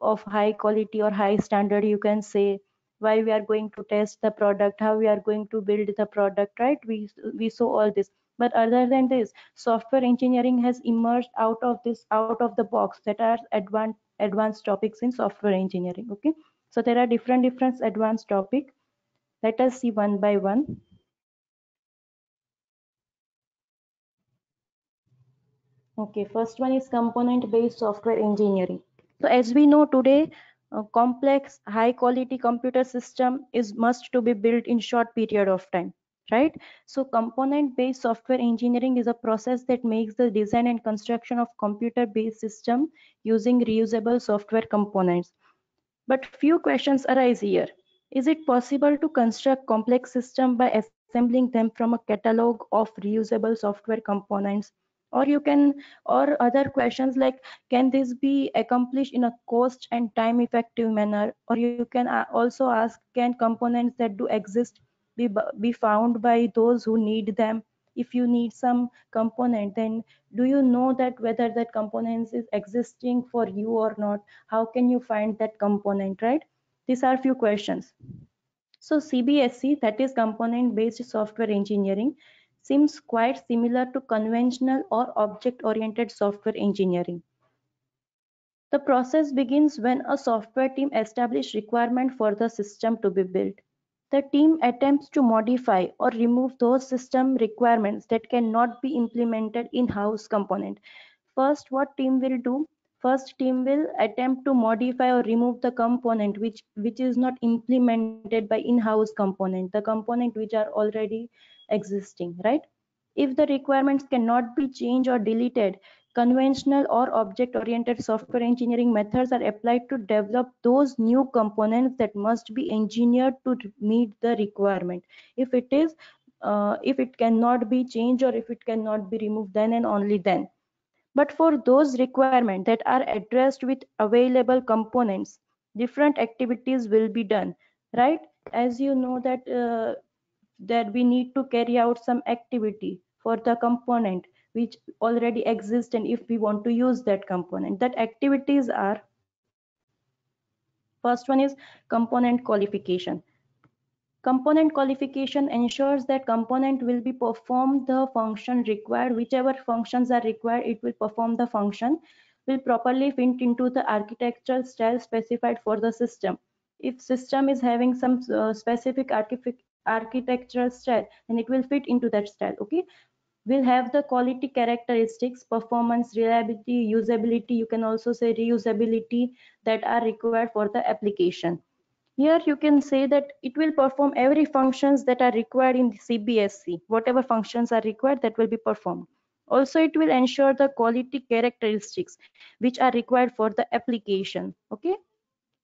of high quality or high standard you can say why we are going to test the product how we are going to build the product right? We we saw all this but other than this software engineering has emerged out of this out of the box that are advanced advanced topics in software engineering okay? So there are different different advanced topic. Let us see one by one. Okay first one is component based software engineering. So as we know today a complex high quality computer system is must to be built in short period of time right? So component based software engineering is a process that makes the design and construction of computer based system using reusable software components. But few questions arise here. Is it possible to construct complex system by assembling them from a catalog of reusable software components? Or you can or other questions like can this be accomplished in a cost and time effective manner? Or you can uh, also ask can components that do exist be, be found by those who need them if you need some component then do you know that whether that component is existing for you or not how can you find that component right these are few questions so CBSE that is component based software engineering seems quite similar to conventional or object-oriented software engineering. The process begins when a software team establishes requirement for the system to be built. The team attempts to modify or remove those system requirements that cannot be implemented in house component. First, what team will do? First, team will attempt to modify or remove the component which, which is not implemented by in-house component, the component which are already existing, right? If the requirements cannot be changed or deleted, conventional or object-oriented software engineering methods are applied to develop those new components that must be engineered to meet the requirement. If it is, uh, if it cannot be changed or if it cannot be removed, then and only then. But for those requirements that are addressed with available components, different activities will be done, right? As you know that uh, that we need to carry out some activity for the component which already exist and if we want to use that component. That activities are first one is component qualification. Component qualification ensures that component will be perform the function required. Whichever functions are required it will perform the function. Will properly fit into the architectural style specified for the system. If system is having some uh, specific architectural style then it will fit into that style okay will have the quality characteristics performance reliability usability you can also say reusability that are required for the application. Here you can say that it will perform every functions that are required in the CBSE whatever functions are required that will be performed. Also it will ensure the quality characteristics which are required for the application. Okay?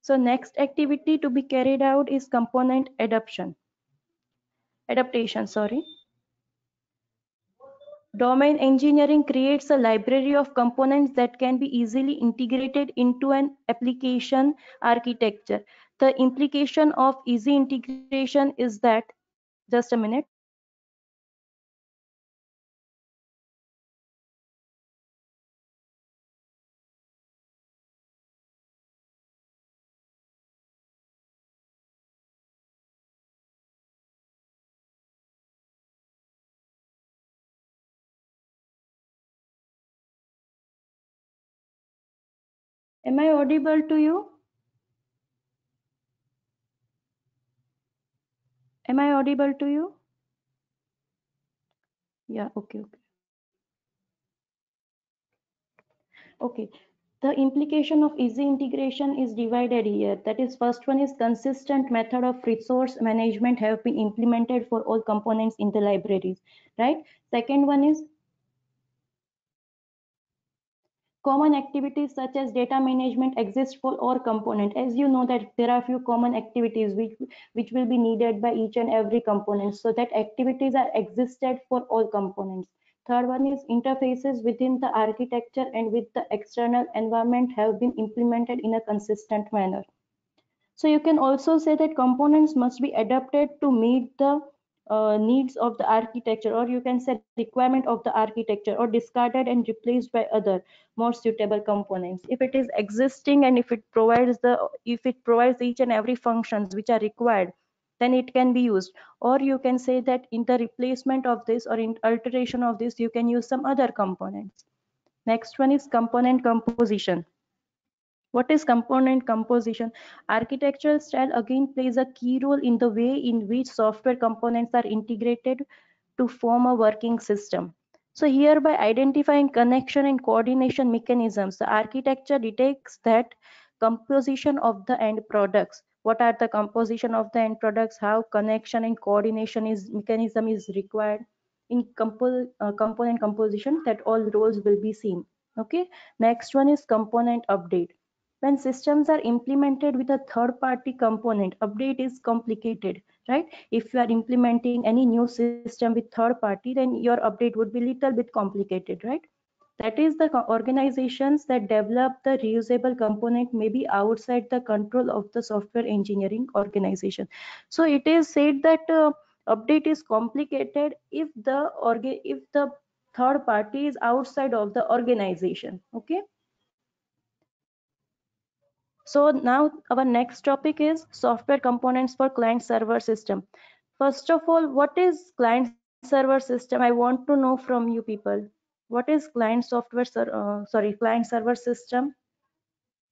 So next activity to be carried out is component adoption. Adaptation sorry domain engineering creates a library of components that can be easily integrated into an application architecture. The implication of easy integration is that just a minute Am I audible to you? Am I audible to you? Yeah, okay, okay. Okay, the implication of easy integration is divided here. That is, first one is consistent method of resource management have been implemented for all components in the libraries, right? Second one is common activities such as data management exist for all component. As you know that there are few common activities which which will be needed by each and every component. So that activities are existed for all components. Third one is interfaces within the architecture and with the external environment have been implemented in a consistent manner. So you can also say that components must be adapted to meet the uh, needs of the architecture or you can say requirement of the architecture or discarded and replaced by other more suitable components. If it is existing and if it provides the if it provides each and every functions which are required then it can be used. Or you can say that in the replacement of this or in alteration of this you can use some other components. Next one is component composition what is component composition? Architectural style again plays a key role in the way in which software components are integrated to form a working system. So here by identifying connection and coordination mechanisms, the architecture detects that composition of the end products. What are the composition of the end products? How connection and coordination is mechanism is required in compo uh, component composition that all roles will be seen. Okay. Next one is component update when systems are implemented with a third party component update is complicated right? If you are implementing any new system with third party then your update would be little bit complicated right? That is the organizations that develop the reusable component may be outside the control of the software engineering organization. So it is said that uh, update is complicated if the org if the third party is outside of the organization okay so now our next topic is software components for client server system. First of all, what is client server system? I want to know from you people. What is client software, uh, sorry, client server system?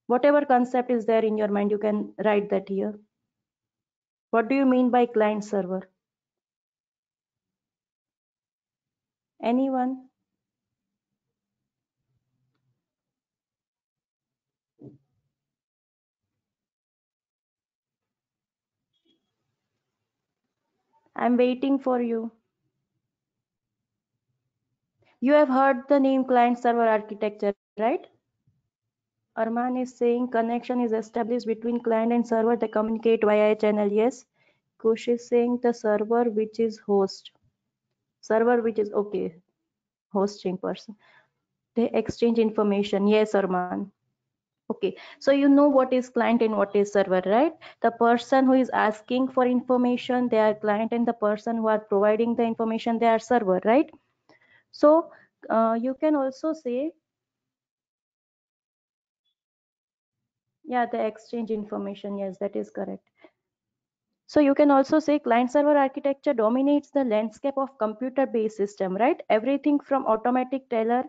Whatever concept is there in your mind, you can write that here. What do you mean by client server? Anyone? I'm waiting for you. You have heard the name client server architecture, right? Arman is saying connection is established between client and server. They communicate via a channel. Yes. Kush is saying the server which is host. Server which is okay. Hosting person. They exchange information. Yes, Arman okay so you know what is client and what is server right? The person who is asking for information they are client and the person who are providing the information they are server right? So uh, you can also say yeah the exchange information yes that is correct. So you can also say client server architecture dominates the landscape of computer based system right? Everything from automatic teller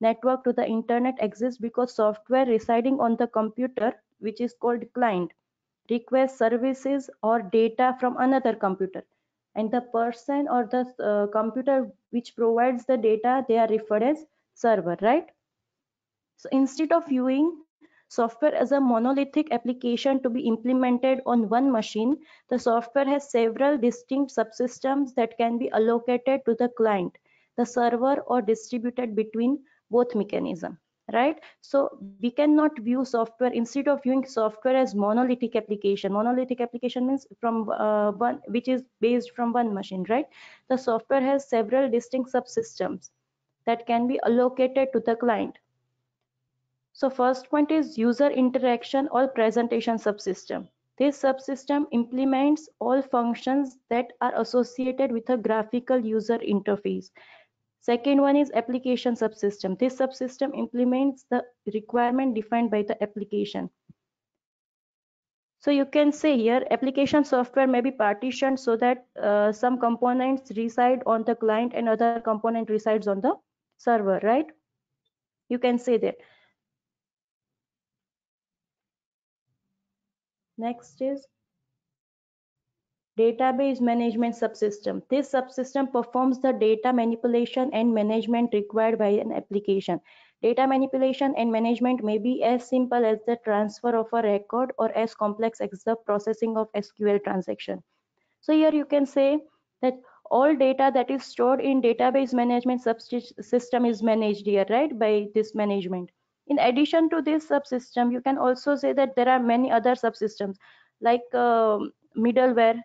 network to the internet exists because software residing on the computer which is called client requests services or data from another computer. And the person or the uh, computer which provides the data they are referred as server right? So instead of viewing software as a monolithic application to be implemented on one machine the software has several distinct subsystems that can be allocated to the client the server or distributed between both mechanism right? So we cannot view software instead of viewing software as monolithic application monolithic application means from uh, one which is based from one machine right? The software has several distinct subsystems that can be allocated to the client. So first point is user interaction or presentation subsystem. This subsystem implements all functions that are associated with a graphical user interface Second one is application subsystem. This subsystem implements the requirement defined by the application. So you can say here application software may be partitioned so that uh, some components reside on the client and other component resides on the server, right? You can say that. Next is Database management subsystem. This subsystem performs the data manipulation and management required by an application. Data manipulation and management may be as simple as the transfer of a record or as complex as the processing of SQL transaction. So here you can say that all data that is stored in database management subsystem is managed here, right, by this management. in addition to this subsystem you can also say that there are many other subsystems like um middleware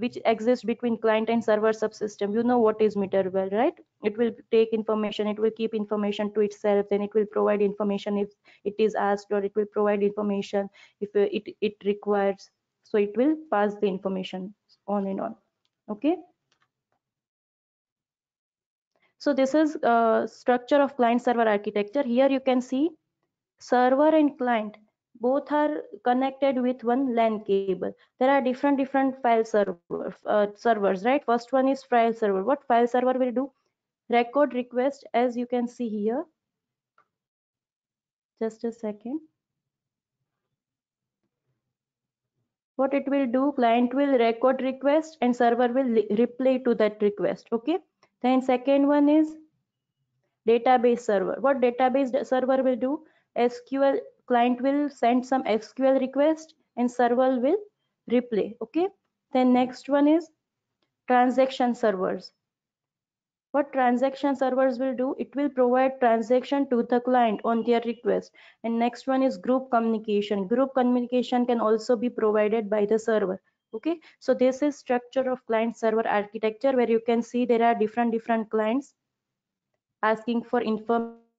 which exists between client and server subsystem you know what is middleware right? It will take information it will keep information to itself then it will provide information if it is asked or it will provide information if uh, it it requires. So it will pass the information on and on okay? So this is uh, structure of client server architecture. Here you can see server and client both are connected with one LAN cable. There are different different file server, uh, servers, right? First one is file server. What file server will do? Record request as you can see here. Just a second. What it will do, client will record request and server will reply to that request. Okay. Then second one is database server. What database server will do? SQL client will send some SQL request and server will reply. Okay. Then next one is transaction servers. What transaction servers will do? It will provide transaction to the client on their request. And next one is group communication. Group communication can also be provided by the server. Okay. So this is structure of client server architecture where you can see there are different different clients asking for information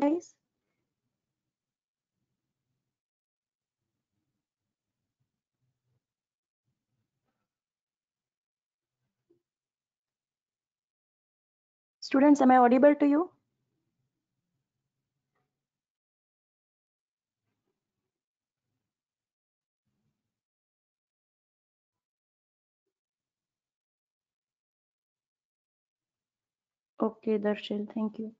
guys? Students, am I audible to you? Okay, Darshil, thank you.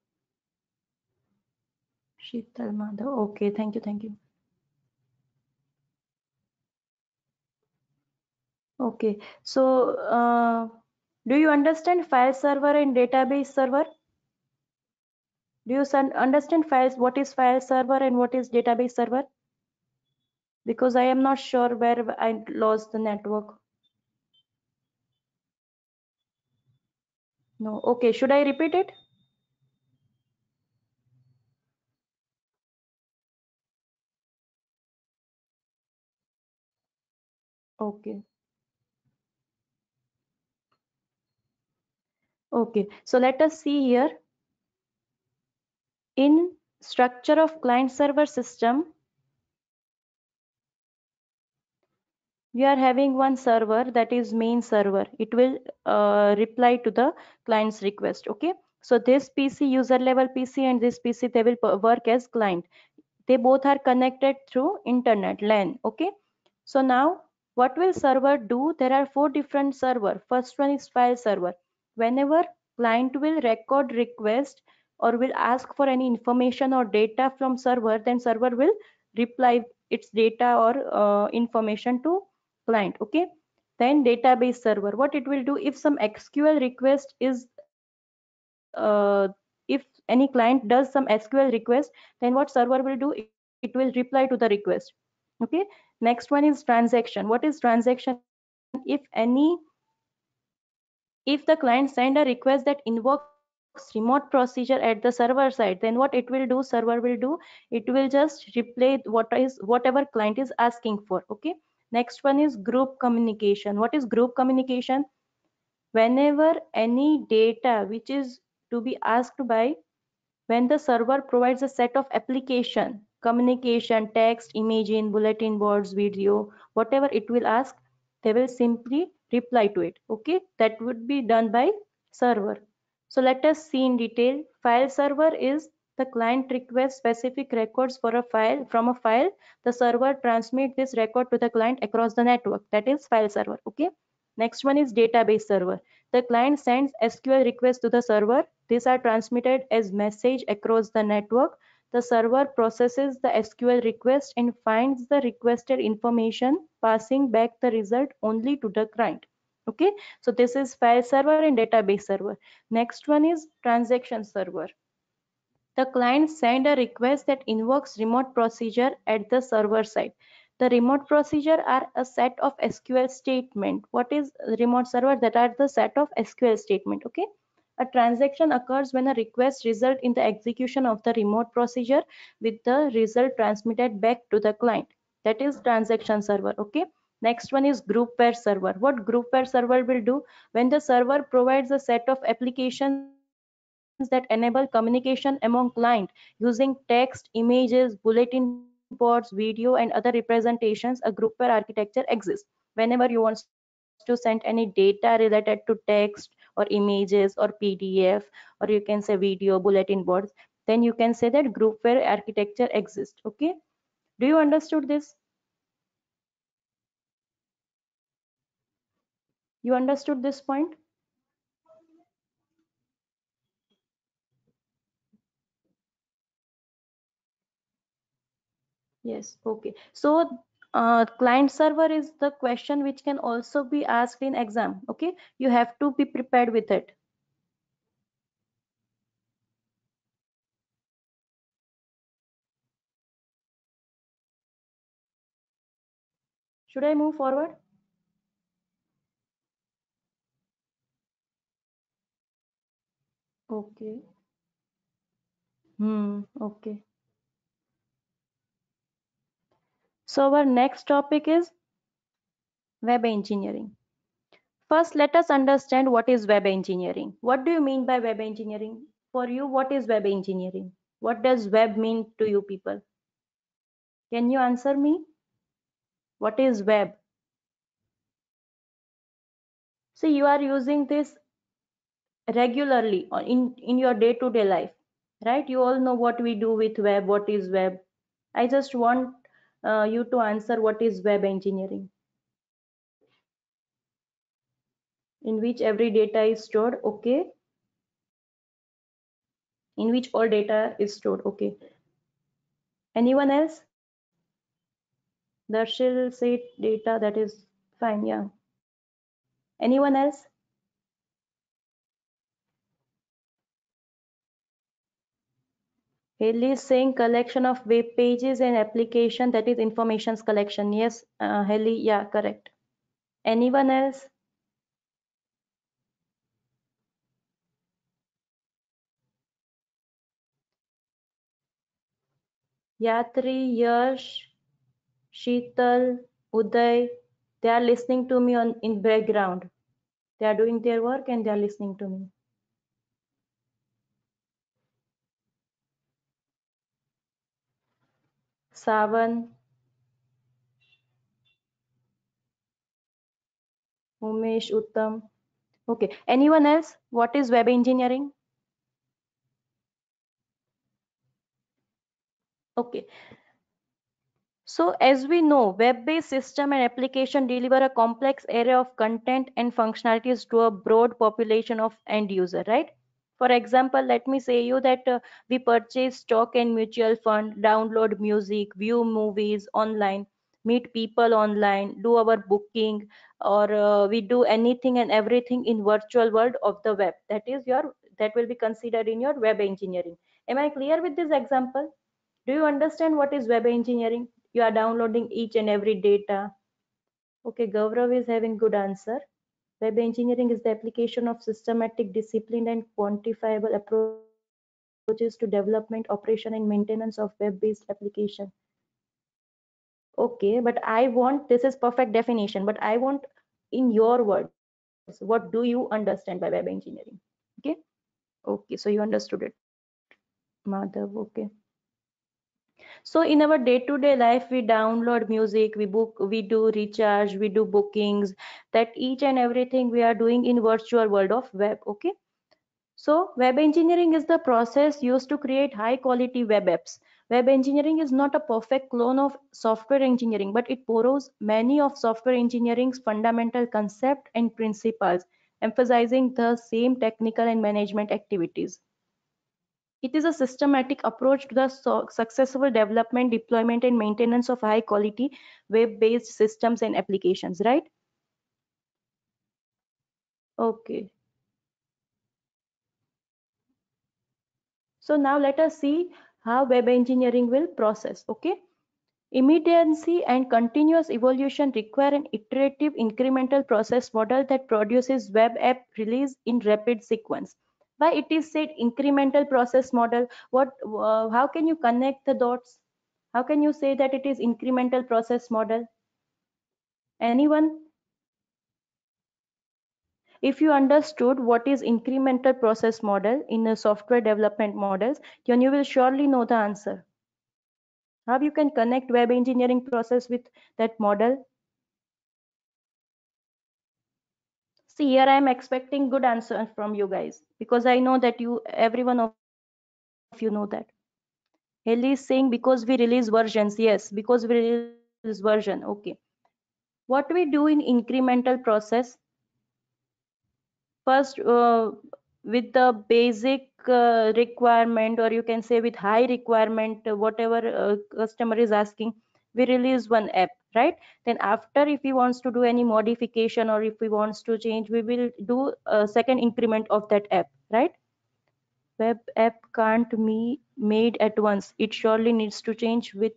Sheetal Madhav, okay, thank you, thank you. Okay, so uh, do you understand file server and database server? Do you understand files? What is file server and what is database server? Because I am not sure where I lost the network. No, okay, should I repeat it? Okay. Okay, so let us see here. In structure of client server system, we are having one server that is main server. It will uh, reply to the client's request. Okay, so this PC user level PC and this PC they will work as client. They both are connected through internet LAN. Okay, so now what will server do? There are four different server. First one is file server. Whenever client will record request or will ask for any information or data from server, then server will reply its data or uh, information to client. Okay, then database server. What it will do if some SQL request is uh, if any client does some SQL request, then what server will do? It, it will reply to the request. Okay. Next one is transaction. What is transaction? If any, if the client send a request that invokes remote procedure at the server side, then what it will do? Server will do. It will just replay what is whatever client is asking for. Okay. Next one is group communication. What is group communication? Whenever any data which is to be asked by when the server provides a set of application communication text image in bulletin boards video whatever it will ask they will simply reply to it. Okay? That would be done by server. So let us see in detail. File server is the client requests specific records for a file from a file the server transmit this record to the client across the network. That is file server. Okay? Next one is database server. The client sends sql requests to the server. These are transmitted as message across the network the server processes the sql request and finds the requested information passing back the result only to the client. Okay? So this is file server and database server. Next one is transaction server. The client send a request that invokes remote procedure at the server side. The remote procedure are a set of sql statement. What is remote server? That are the set of sql statement. Okay a transaction occurs when a request result in the execution of the remote procedure with the result transmitted back to the client. That is transaction server okay? Next one is groupware server. What groupware server will do? When the server provides a set of applications that enable communication among client using text images bulletin boards video and other representations a groupware architecture exists. Whenever you want to send any data related to text or images or pdf or you can say video bulletin boards then you can say that groupware architecture exists okay? Do you understood this? You understood this point? Yes okay. So uh, client server is the question which can also be asked in exam. Okay? You have to be prepared with it. Should i move forward? Okay. Hmm okay so our next topic is web engineering first let us understand what is web engineering what do you mean by web engineering for you what is web engineering What does web mean to you people? Can you answer me? What is web? See, you are using this regularly in, in your day-to-day -day life, right? You all know what we do with web, what is web. I just want uh, you to answer what is web engineering. In which every data is stored, okay. In which all data is stored, okay. Anyone else? Darshil said data, that is fine, yeah. Anyone else? Haley is saying collection of web pages and application that is informations collection. Yes, uh, yeah, correct. Anyone else? Yatri, Yash, Sheetal, Uday, they are listening to me on in background. They are doing their work and they are listening to me. Savan, Umesh, Uttam. Okay, anyone else? What is web engineering? Okay. So as we know, web-based system and application deliver a complex array of content and functionalities to a broad population of end user, right? For example, let me say you that uh, we purchase stock and mutual fund, download music, view movies online, meet people online, do our booking, or uh, we do anything and everything in virtual world of the web. That is your that will be considered in your web engineering. Am I clear with this example? Do you understand what is web engineering? You are downloading each and every data. Okay, Gaurav is having good answer. Web engineering is the application of systematic, disciplined, and quantifiable approaches to development, operation, and maintenance of web-based application. Okay, but I want, this is perfect definition, but I want in your words, what do you understand by web engineering? Okay, okay, so you understood it. Madhav, okay so in our day-to-day -day life we download music we book we do recharge we do bookings that each and everything we are doing in virtual world of web okay? So web engineering is the process used to create high quality web apps. Web engineering is not a perfect clone of software engineering but it borrows many of software engineering's fundamental concept and principles emphasizing the same technical and management activities it is a systematic approach to the successful development, deployment, and maintenance of high quality web-based systems and applications, right? Okay. So now let us see how web engineering will process, okay? Immediacy and continuous evolution require an iterative incremental process model that produces web app release in rapid sequence why it is said incremental process model? What uh, how can you connect the dots? How can you say that it is incremental process model? Anyone? If you understood what is incremental process model in a software development models then you will surely know the answer. How you can connect web engineering process with that model see here i am expecting good answer from you guys because i know that you every one of you know that. Haley is saying because we release versions. Yes because we release version. Okay. What we do in incremental process? First uh, with the basic uh, requirement or you can say with high requirement uh, whatever customer is asking we release one app right? Then after if we wants to do any modification or if we wants to change we will do a second increment of that app right? Web app can't be made at once. It surely needs to change with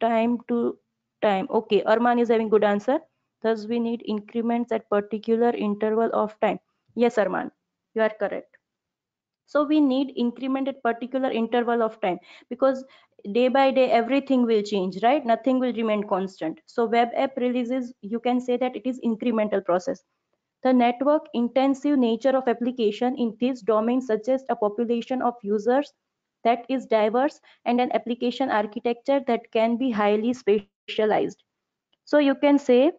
time to time. Okay arman is having good answer. Thus we need increments at particular interval of time. Yes arman you are correct. So we need increment at particular interval of time because day by day everything will change right nothing will remain constant so web app releases you can say that it is incremental process the network intensive nature of application in this domain suggests a population of users that is diverse and an application architecture that can be highly specialized. So you can say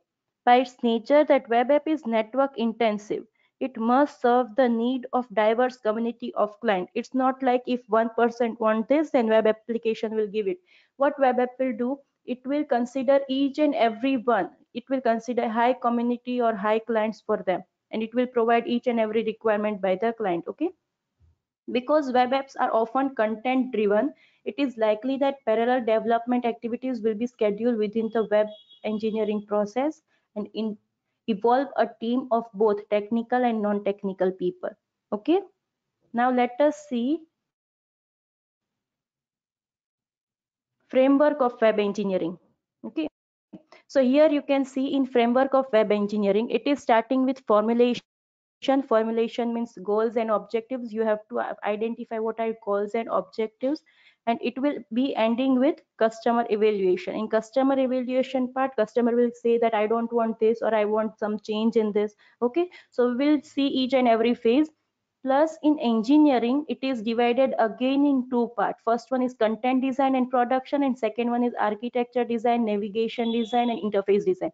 by its nature that web app is network intensive. It must serve the need of diverse community of client. It's not like if one person want this, then web application will give it. What web app will do, it will consider each and every one. It will consider high community or high clients for them. And it will provide each and every requirement by the client. Okay. Because web apps are often content driven, it is likely that parallel development activities will be scheduled within the web engineering process and in evolve a team of both technical and non-technical people. Okay? Now let us see framework of web engineering. Okay? So here you can see in framework of web engineering it is starting with formulation. Formulation means goals and objectives. You have to uh, identify what are goals and objectives and it will be ending with customer evaluation. In customer evaluation part customer will say that i don't want this or i want some change in this. Okay? So we'll see each and every phase. Plus in engineering it is divided again in two parts. First one is content design and production and second one is architecture design navigation design and interface design.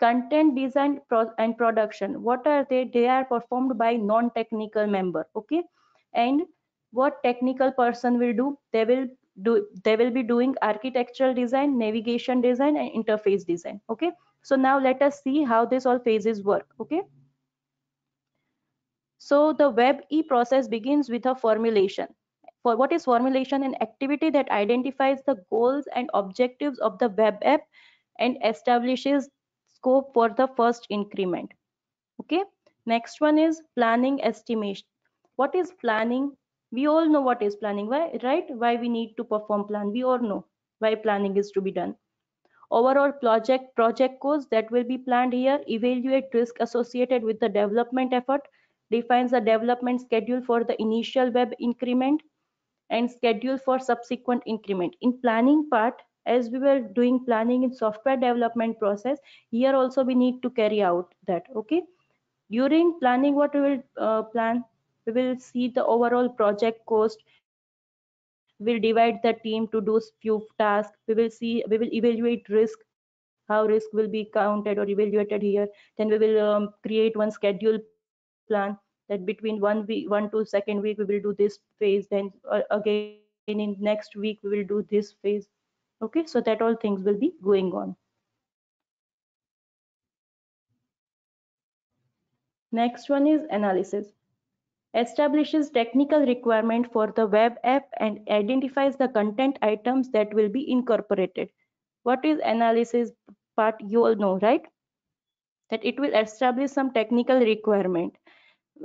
Content design and production what are they? They are performed by non-technical member. Okay? And what technical person will do they will do they will be doing architectural design navigation design and interface design okay? So now let us see how this all phases work okay? So the web e process begins with a formulation. For what is formulation? An activity that identifies the goals and objectives of the web app and establishes scope for the first increment okay? Next one is planning estimation. What is planning we all know what is planning why right? Why we need to perform plan. We all know why planning is to be done. Overall project project goals that will be planned here evaluate risk associated with the development effort defines the development schedule for the initial web increment and schedule for subsequent increment. In planning part as we were doing planning in software development process here also we need to carry out that okay? During planning what we will uh, plan we will see the overall project cost. We'll divide the team to do few tasks. We will see we will evaluate risk how risk will be counted or evaluated here. Then we will um, create one schedule plan that between one week one to second week we will do this phase. Then uh, again in next week we will do this phase. Okay so that all things will be going on. Next one is analysis establishes technical requirement for the web app and identifies the content items that will be incorporated. What is analysis part? You all know, right? That it will establish some technical requirement.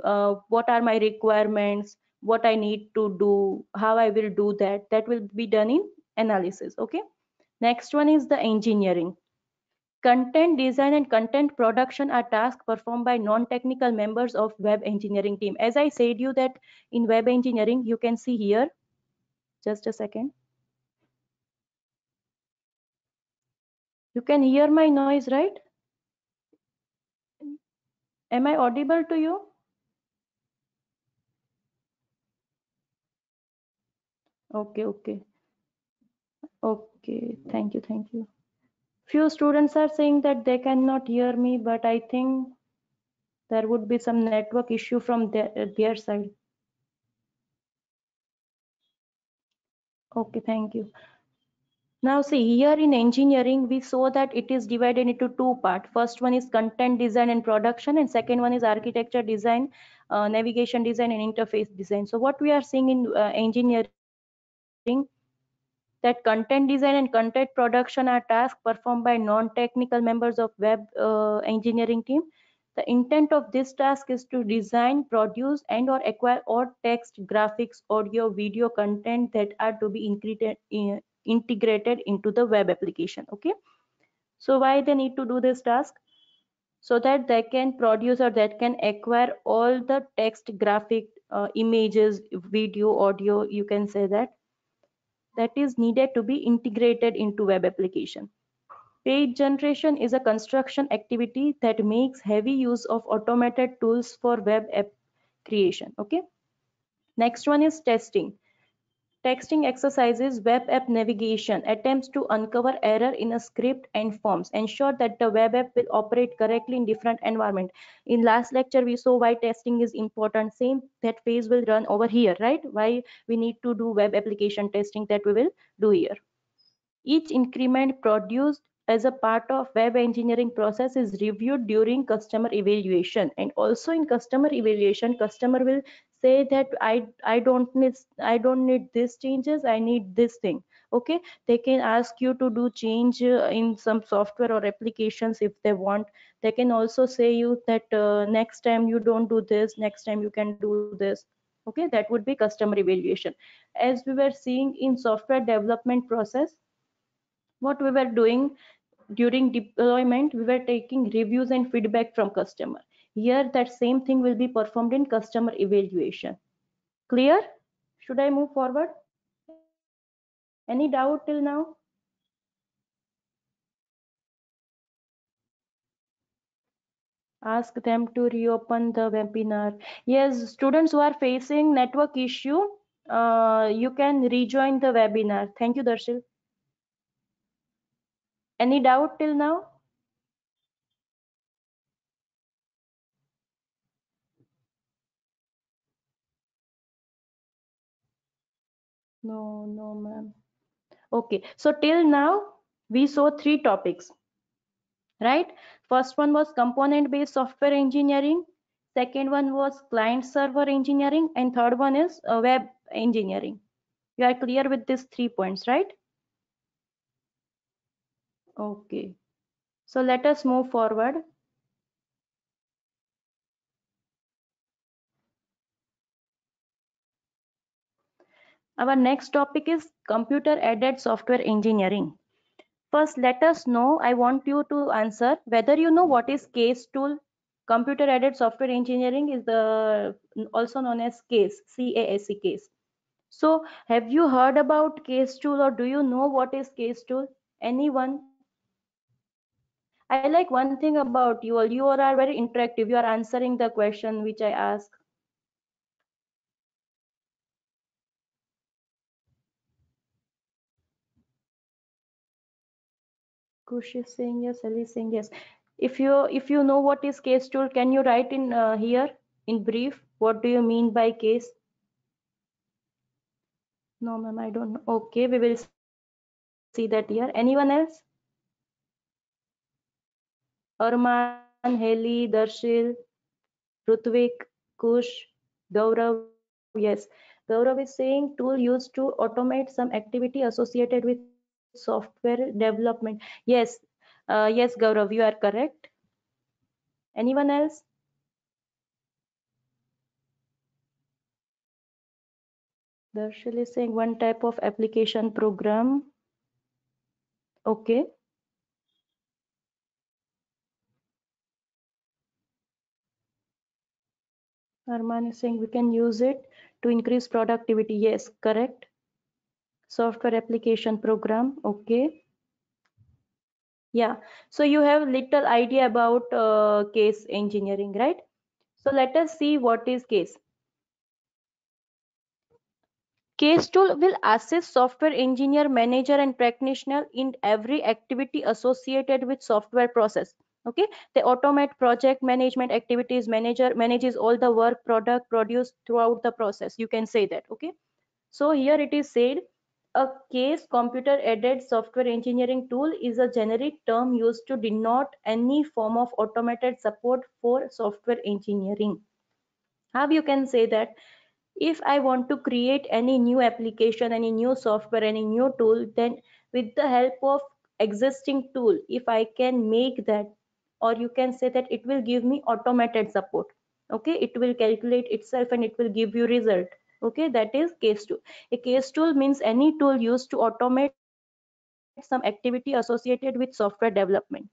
Uh, what are my requirements? What I need to do? How I will do that? That will be done in analysis. Okay. Next one is the engineering. Content design and content production are tasks performed by non-technical members of web engineering team. As I said you that in web engineering, you can see here, just a second. You can hear my noise, right? Am I audible to you? Okay, okay. Okay, thank you, thank you few students are saying that they cannot hear me but i think there would be some network issue from their, their side. Okay thank you. Now see here in engineering we saw that it is divided into two part. First one is content design and production and second one is architecture design uh, navigation design and interface design. So what we are seeing in uh, engineering that content design and content production are tasks performed by non-technical members of web uh, engineering team. The intent of this task is to design, produce, and or acquire all text, graphics, audio, video content that are to be integrated, integrated into the web application. Okay. So why they need to do this task? So that they can produce or that can acquire all the text, graphic, uh, images, video, audio, you can say that that is needed to be integrated into web application. Page generation is a construction activity that makes heavy use of automated tools for web app creation. Okay. Next one is testing. Testing exercises, web app navigation, attempts to uncover error in a script and forms, ensure that the web app will operate correctly in different environment. In last lecture, we saw why testing is important. Same that phase will run over here, right? Why we need to do web application testing that we will do here. Each increment produced as a part of web engineering process is reviewed during customer evaluation. And also in customer evaluation customer will say that i i don't need i don't need this changes i need this thing. Okay? They can ask you to do change uh, in some software or applications if they want. They can also say you that uh, next time you don't do this next time you can do this. Okay? That would be customer evaluation. As we were seeing in software development process what we were doing during deployment we were taking reviews and feedback from customer. Here that same thing will be performed in customer evaluation. Clear? Should i move forward? Any doubt till now? Ask them to reopen the webinar. Yes students who are facing network issue uh, you can rejoin the webinar. Thank you darshil any doubt till now? No no ma'am. Okay so till now we saw three topics right? First one was component based software engineering second one was client server engineering and third one is uh, web engineering. You are clear with these three points right okay. So let us move forward. Our next topic is computer aided software engineering. First let us know i want you to answer whether you know what is case tool. Computer aided software engineering is the also known as case cac case. So have you heard about case tool or do you know what is case tool? Anyone i like one thing about you all you all are very interactive you are answering the question which i ask Kush is saying yes, Ali is saying yes. If you if you know what is case tool, can you write in uh, here in brief? What do you mean by case? No, ma'am, I don't. Okay, we will see that here. Anyone else? Arman, Haley, Darshil, Rutvik, Kush, Gaurav. Yes, Gaurav is saying tool used to automate some activity associated with software development. Yes uh, yes gaurav you are correct. Anyone else? Darshil is saying one type of application program. Okay arman is saying we can use it to increase productivity. Yes correct. Software application program okay. Yeah so you have little idea about uh, case engineering right? So let us see what is case. Case tool will assist software engineer manager and practitioner in every activity associated with software process okay? They automate project management activities manager manages all the work product produced throughout the process. You can say that okay? So here it is said a case computer-aided software engineering tool is a generic term used to denote any form of automated support for software engineering. How you can say that? If I want to create any new application, any new software, any new tool, then with the help of existing tool, if I can make that, or you can say that it will give me automated support. Okay, it will calculate itself and it will give you result. Okay that is case tool a case tool means any tool used to automate some activity associated with software development.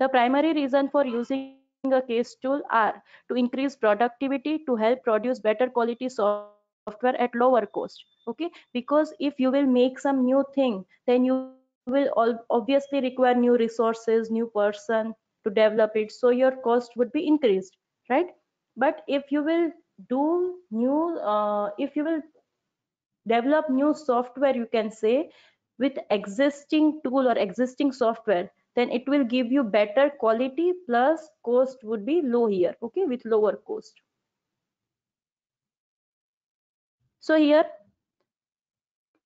The primary reason for using a case tool are to increase productivity to help produce better quality software at lower cost. Okay because if you will make some new thing then you will obviously require new resources new person to develop it so your cost would be increased right? But if you will do new uh, if you will develop new software you can say with existing tool or existing software then it will give you better quality plus cost would be low here okay with lower cost. So here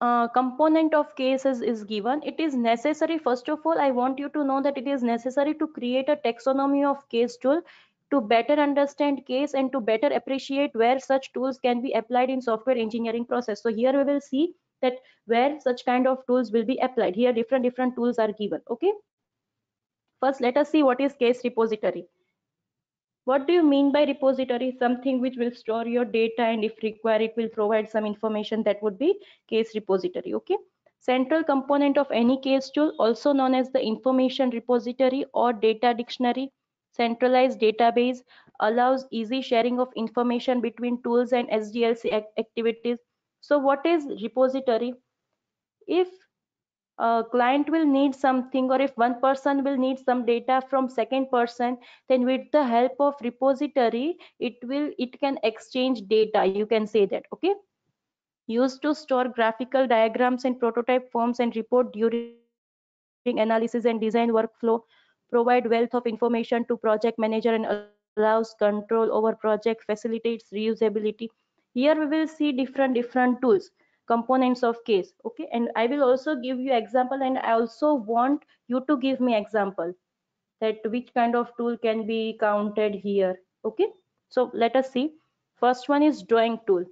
uh, component of cases is given. It is necessary first of all i want you to know that it is necessary to create a taxonomy of case tool to better understand case and to better appreciate where such tools can be applied in software engineering process. So here we will see that where such kind of tools will be applied. Here different different tools are given. Okay? First let us see what is case repository what do you mean by repository? Something which will store your data and if required it will provide some information that would be case repository okay? Central component of any case tool also known as the information repository or data dictionary centralized database allows easy sharing of information between tools and sdlc activities. So what is repository? If a client will need something or if one person will need some data from second person then with the help of repository it will it can exchange data you can say that okay? Used to store graphical diagrams and prototype forms and report during analysis and design workflow provide wealth of information to project manager and allows control over project facilitates reusability. Here we will see different different tools components of case okay? And i will also give you example and i also want you to give me example that which kind of tool can be counted here okay? So let us see. First one is drawing tool.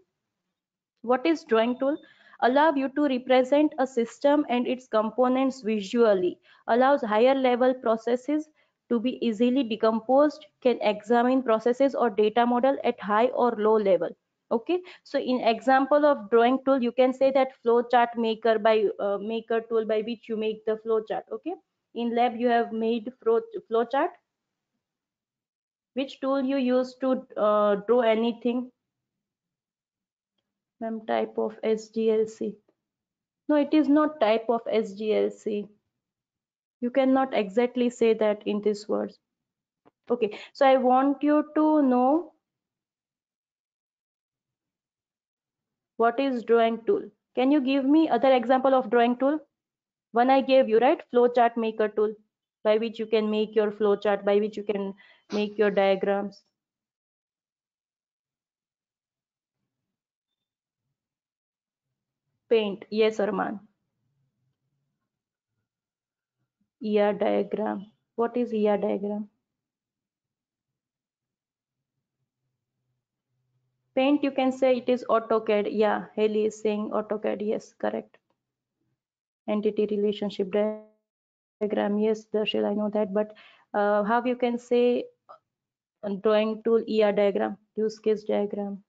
What is drawing tool? Allow you to represent a system and its components visually. Allows higher level processes to be easily decomposed can examine processes or data model at high or low level okay so in example of drawing tool you can say that flowchart maker by uh, maker tool by which you make the flowchart okay? In lab you have made flow flowchart. Which tool you use to uh, draw anything? Ma'am type of sdlc no it is not type of sdlc you cannot exactly say that in this words. Okay so i want you to know what is drawing tool? Can you give me other example of drawing tool? One i gave you right? Flowchart maker tool by which you can make your flowchart by which you can make your diagrams. Paint. Yes arman. Er diagram. What is er diagram paint you can say it is AutoCAD. Yeah Haley is saying AutoCAD yes correct. Entity relationship diagram yes Darshil I know that but uh, how you can say uh, drawing tool ER diagram use case diagram.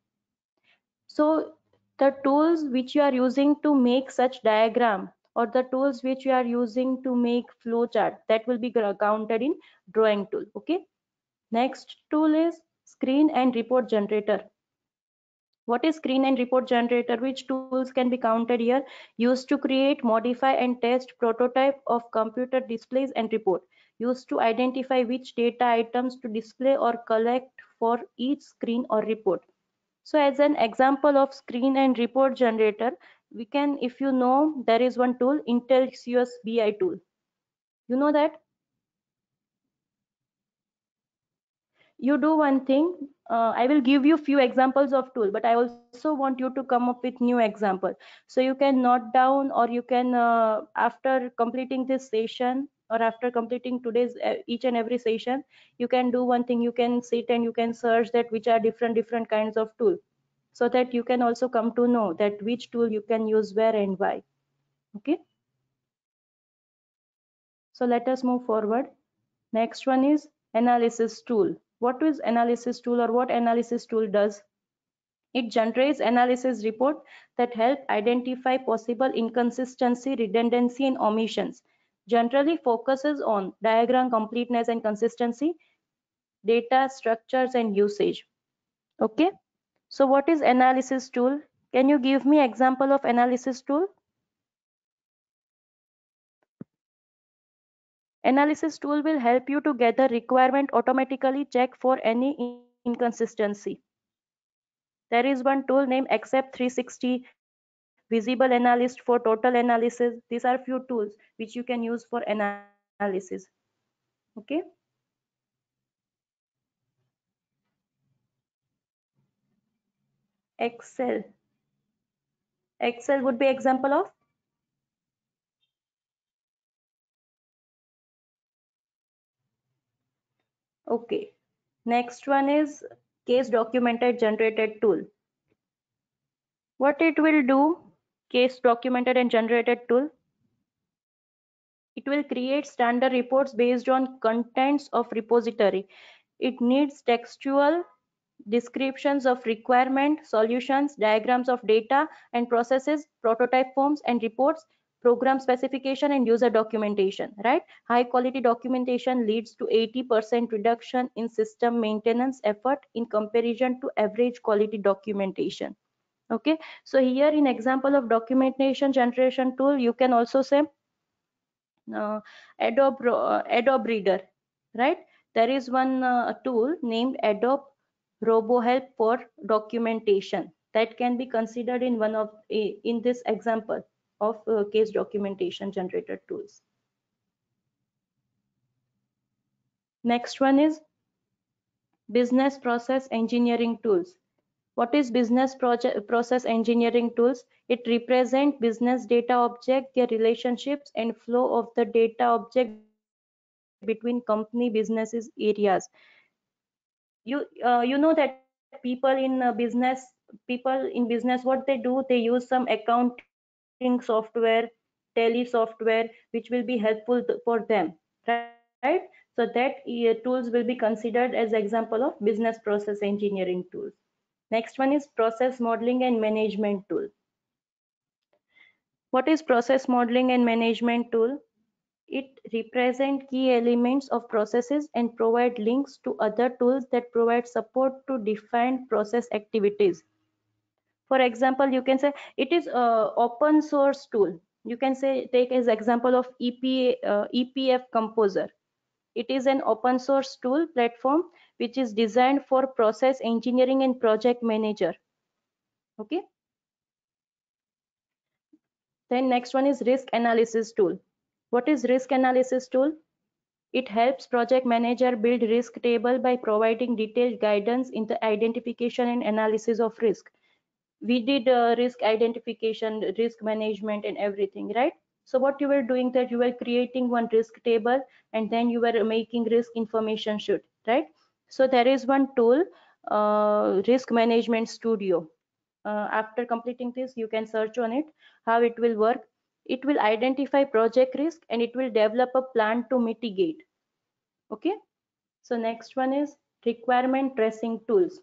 So the tools which you are using to make such diagram or the tools which you are using to make flowchart that will be counted in drawing tool okay? Next tool is screen and report generator what is screen and report generator? Which tools can be counted here? Used to create modify and test prototype of computer displays and report. Used to identify which data items to display or collect for each screen or report. So as an example of screen and report generator we can if you know there is one tool Intellicus bi tool. You know that you do one thing uh, i will give you few examples of tool but i also want you to come up with new example. So you can note down or you can uh, after completing this session or after completing today's uh, each and every session you can do one thing. You can sit and you can search that which are different different kinds of tool so that you can also come to know that which tool you can use where and why. Okay? So let us move forward. Next one is analysis tool what is analysis tool or what analysis tool does? It generates analysis report that help identify possible inconsistency redundancy and omissions. Generally focuses on diagram completeness and consistency data structures and usage. Okay? So what is analysis tool? Can you give me example of analysis tool Analysis tool will help you to gather requirement automatically check for any inconsistency. There is one tool named Accept 360 visible analyst for total analysis. These are few tools which you can use for analysis. Okay. Excel. Excel would be example of Okay. Next one is case documented generated tool. What it will do, case documented and generated tool, it will create standard reports based on contents of repository. It needs textual descriptions of requirement, solutions, diagrams of data and processes, prototype forms and reports, program specification and user documentation, right? High quality documentation leads to 80% reduction in system maintenance effort in comparison to average quality documentation. Okay, so here in example of documentation generation tool, you can also say uh, Adobe, uh, Adobe Reader, right? There is one uh, tool named Adobe RoboHelp for documentation that can be considered in one of in this example of uh, case documentation generated tools. Next one is business process engineering tools. What is business process engineering tools? It represents business data object, their relationships and flow of the data object between company businesses areas. You uh, you know that people in uh, business people in business what they do they use some account software, Tally software, which will be helpful for them, right? So that uh, tools will be considered as example of business process engineering tools. Next one is process modeling and management tool. What is process modeling and management tool? It represent key elements of processes and provide links to other tools that provide support to define process activities for example you can say it is a open source tool. You can say take as example of EPA, uh, epf composer. It is an open source tool platform which is designed for process engineering and project manager. Okay? Then next one is risk analysis tool. What is risk analysis tool? It helps project manager build risk table by providing detailed guidance in the identification and analysis of risk we did uh, risk identification risk management and everything right? So what you were doing that you were creating one risk table and then you were making risk information sheet right? So there is one tool uh, risk management studio. Uh, after completing this you can search on it how it will work. It will identify project risk and it will develop a plan to mitigate. Okay? So next one is requirement tracing tools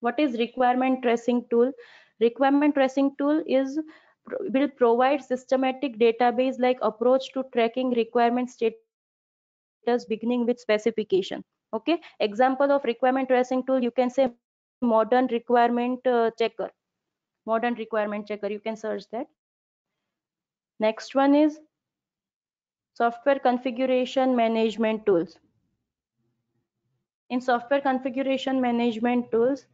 what is requirement tracing tool? Requirement tracing tool is will provide systematic database like approach to tracking requirement status beginning with specification. Okay? Example of requirement tracing tool you can say modern requirement uh, checker. Modern requirement checker you can search that. Next one is software configuration management tools. In software configuration management tools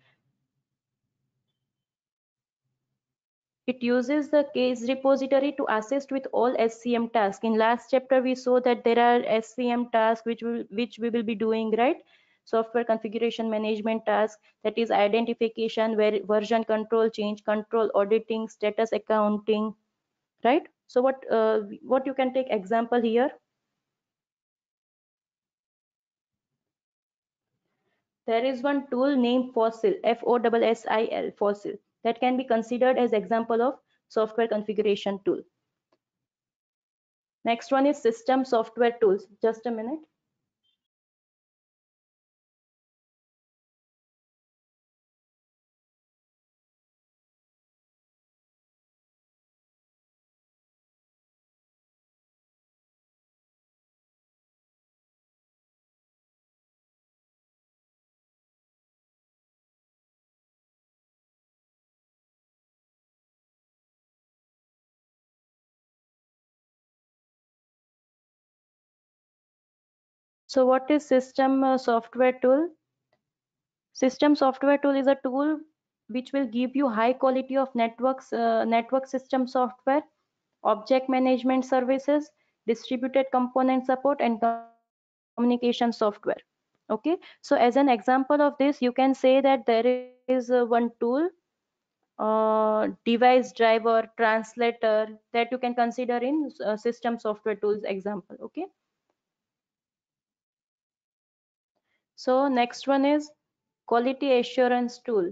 It uses the case repository to assist with all SCM tasks. In last chapter, we saw that there are SCM tasks which, which we will be doing, right? Software configuration management task, that is identification, version control, change control, auditing, status accounting, right? So what, uh, what you can take example here? There is one tool named Fossil, F-O-S-S-I-L, Fossil that can be considered as example of software configuration tool. Next one is system software tools. Just a minute. So what is system uh, software tool? System software tool is a tool which will give you high quality of networks uh, network system software object management services distributed component support and communication software. Okay? So as an example of this you can say that there is uh, one tool uh, device driver translator that you can consider in uh, system software tools example. Okay so next one is quality assurance tool.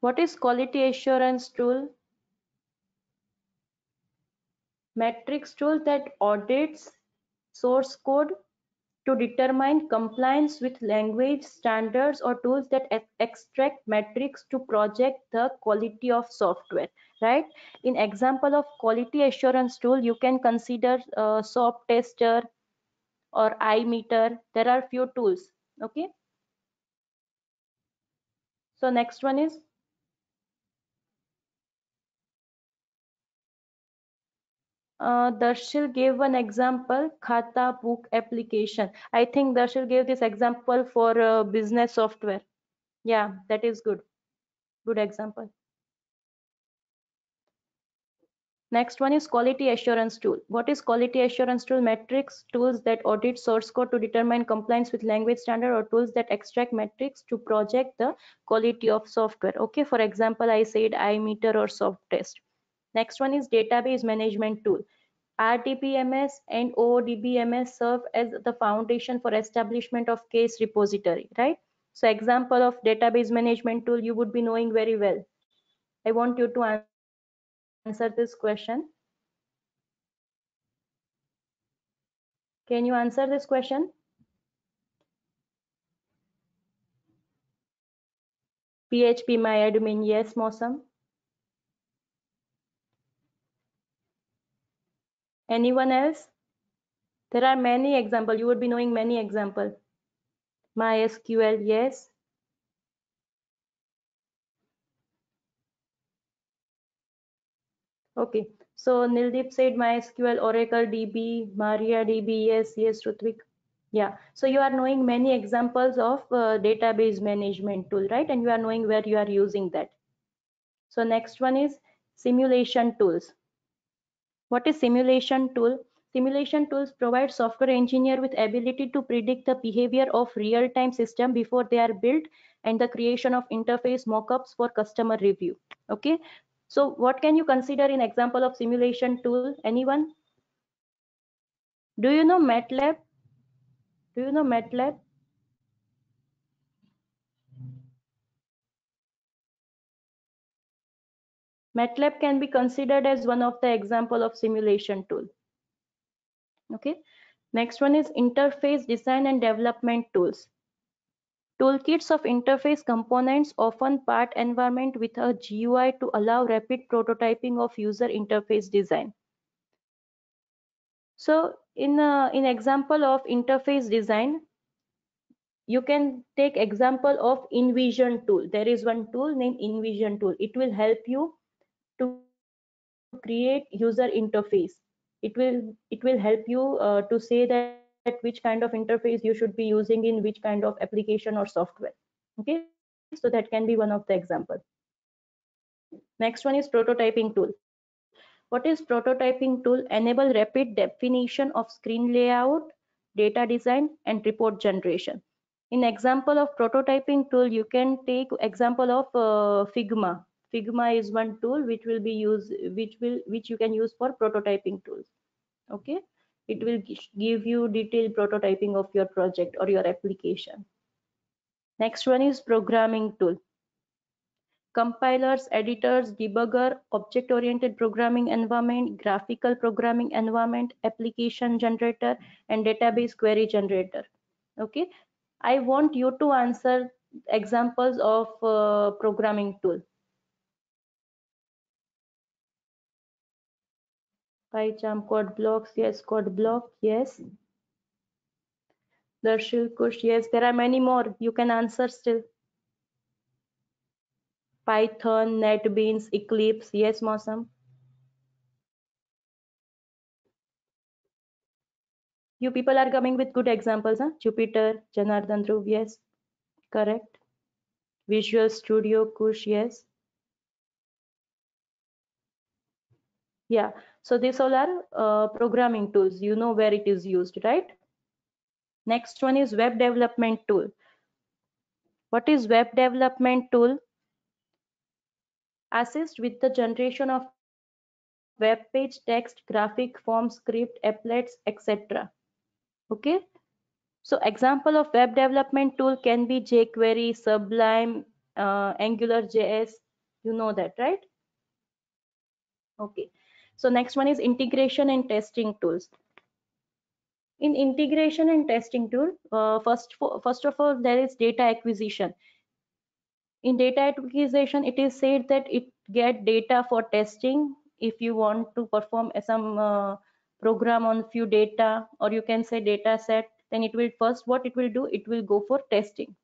What is quality assurance tool? Metrics tool that audits source code to determine compliance with language standards or tools that extract metrics to project the quality of software right in example of quality assurance tool you can consider uh, SOAP tester or eye meter there are few tools okay so next one is uh, Darshil gave one example, Khata book application. I think Darshil gave this example for uh, business software. Yeah, that is good. Good example. Next one is quality assurance tool. What is quality assurance tool? Metrics tools that audit source code to determine compliance with language standard or tools that extract metrics to project the quality of software. Okay, for example, I said iMeter or soft test. Next one is database management tool. RDBMS and ODBMS serve as the foundation for establishment of case repository, right? So example of database management tool you would be knowing very well. I want you to answer this question. Can you answer this question? PHP my admin, yes, Mosam. Anyone else? There are many examples. You would be knowing many examples. MySQL, yes. Okay, so Nildeep said MySQL, Oracle DB, MariaDB, yes, yes, Rutvik. Yeah, so you are knowing many examples of uh, database management tool, right? And you are knowing where you are using that. So next one is simulation tools. What is simulation tool? Simulation tools provide software engineer with ability to predict the behavior of real-time system before they are built and the creation of interface mockups for customer review. Okay. So what can you consider in example of simulation tool? Anyone? Do you know MATLAB? Do you know MATLAB? MATLAB can be considered as one of the example of simulation tool. Okay. Next one is interface design and development tools. Toolkits of interface components often part environment with a GUI to allow rapid prototyping of user interface design. So in a, in example of interface design, you can take example of InVision tool. There is one tool named InVision tool. It will help you to create user interface it will it will help you uh, to say that which kind of interface you should be using in which kind of application or software okay? So that can be one of the example. Next one is prototyping tool. What is prototyping tool? Enable rapid definition of screen layout data design and report generation. In example of prototyping tool you can take example of uh, figma. Figma is one tool which will be used which will which you can use for prototyping tools okay it will give you detailed prototyping of your project or your application. Next one is programming tool. Compilers editors debugger object oriented programming environment graphical programming environment application generator and database query generator. Okay? I want you to answer examples of uh, programming tool PyCharm code blocks, yes, code block, yes. Darshil Kush, yes, there are many more. You can answer still. Python, NetBeans, Eclipse, yes, Mosam. You people are coming with good examples, huh? Jupyter, Janardhan Dhruv, yes, correct. Visual Studio, Kush, yes. Yeah, so these all are uh, programming tools. You know where it is used, right? Next one is web development tool. What is web development tool? Assist with the generation of web page, text, graphic, form, script, applets, etc. Okay. So example of web development tool can be jQuery, Sublime, uh, AngularJS. You know that, right? Okay. So next one is integration and testing tools. In integration and testing tool, uh, first, first of all, there is data acquisition. In data acquisition, it is said that it get data for testing if you want to perform some uh, program on few data or you can say data set then it will first what it will do it will go for testing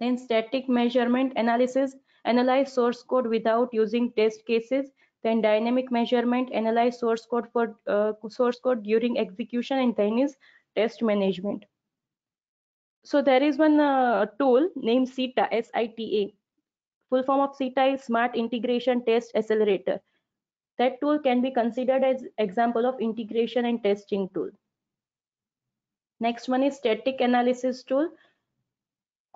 then static measurement analysis analyze source code without using test cases then dynamic measurement analyze source code for uh, source code during execution and then is test management. So there is one uh, tool named SITA S-I-T-A full form of SITA is Smart Integration Test Accelerator. That tool can be considered as example of integration and testing tool. Next one is static analysis tool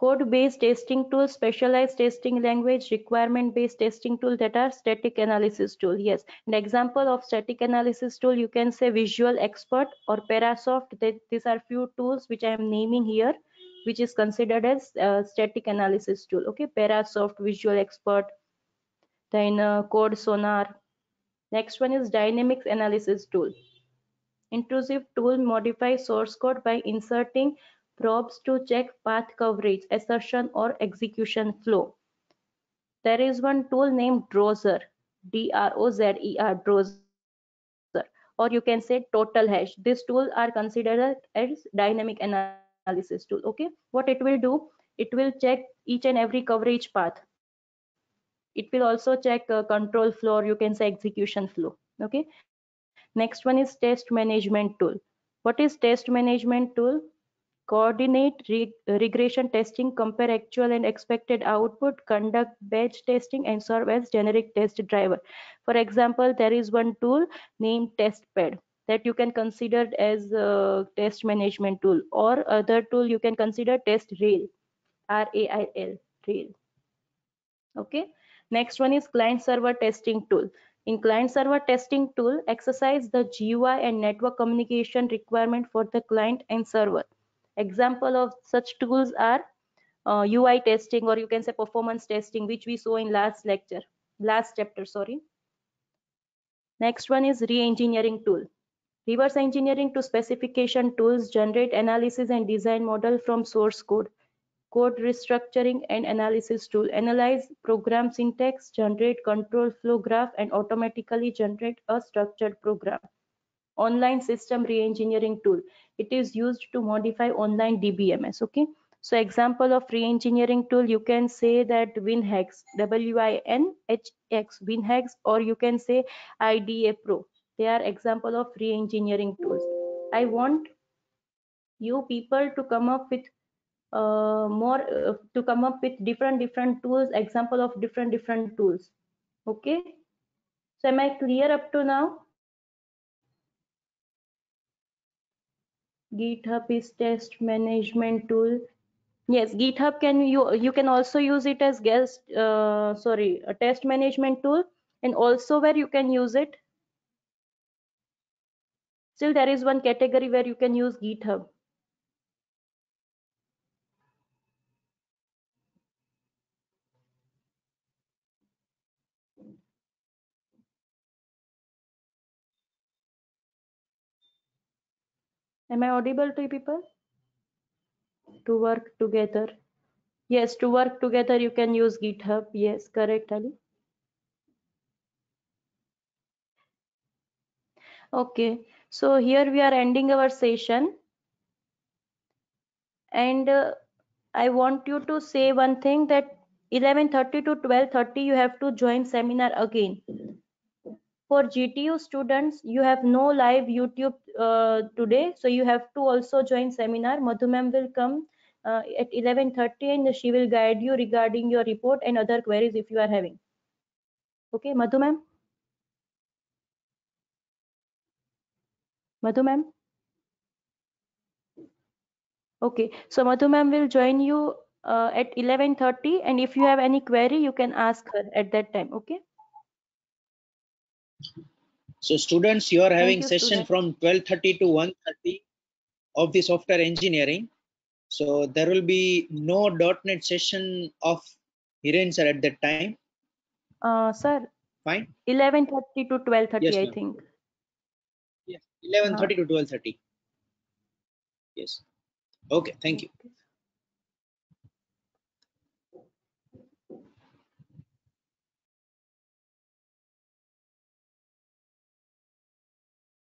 code-based testing tool specialized testing language requirement-based testing tool that are static analysis tool yes. An example of static analysis tool you can say visual expert or parasoft. That these are few tools which i am naming here which is considered as uh, static analysis tool. Okay parasoft visual expert then uh, code sonar. Next one is dynamics analysis tool. Intrusive tool modifies source code by inserting probes to check path coverage, assertion or execution flow. There is one tool named Drozer, D-R-O-Z-E-R, Drozer, or you can say total hash. This tool are considered as dynamic analysis tool. Okay, what it will do? It will check each and every coverage path it will also check uh, control flow or you can say execution flow okay next one is test management tool what is test management tool coordinate reg regression testing compare actual and expected output conduct batch testing and serve as generic test driver for example there is one tool named testpad that you can consider as a test management tool or other tool you can consider test rail r a i l rail okay Next one is client server testing tool. In client server testing tool, exercise the GUI and network communication requirement for the client and server. Example of such tools are uh, UI testing or you can say performance testing, which we saw in last lecture, last chapter, sorry. Next one is re-engineering tool. Reverse engineering to specification tools generate analysis and design model from source code code restructuring and analysis tool analyze program syntax generate control flow graph and automatically generate a structured program online system re-engineering tool it is used to modify online dbms okay? So example of re-engineering tool you can say that winhex w-i-n-h-x winhex or you can say ida pro. They are example of re-engineering tools. I want you people to come up with uh, more uh, to come up with different different tools example of different different tools okay? So am i clear up to now github is test management tool. Yes github can you you can also use it as guest uh, sorry a test management tool and also where you can use it. Still there is one category where you can use github Am I audible to people? To work together. Yes, to work together you can use GitHub. Yes, correct, Ali. Okay, so here we are ending our session. And uh, I want you to say one thing that 11.30 to 12.30 you have to join seminar again. For GTU students, you have no live YouTube uh, today, so you have to also join seminar. Madhu ma'am will come uh, at 11:30 and she will guide you regarding your report and other queries if you are having. Okay, Madhu ma'am. Madhu ma'am. Okay, so Madhu ma'am will join you uh, at 11:30 and if you have any query, you can ask her at that time. Okay. So students, you are having you, session student. from 12:30 to 1:30 of the software engineering. So there will be no .NET session of Hiren sir at that time. Uh, sir, Fine. 11:30 to 12:30, Yes, I think. Yes. 11:30 to 12:30. Yes. Okay. Thank you.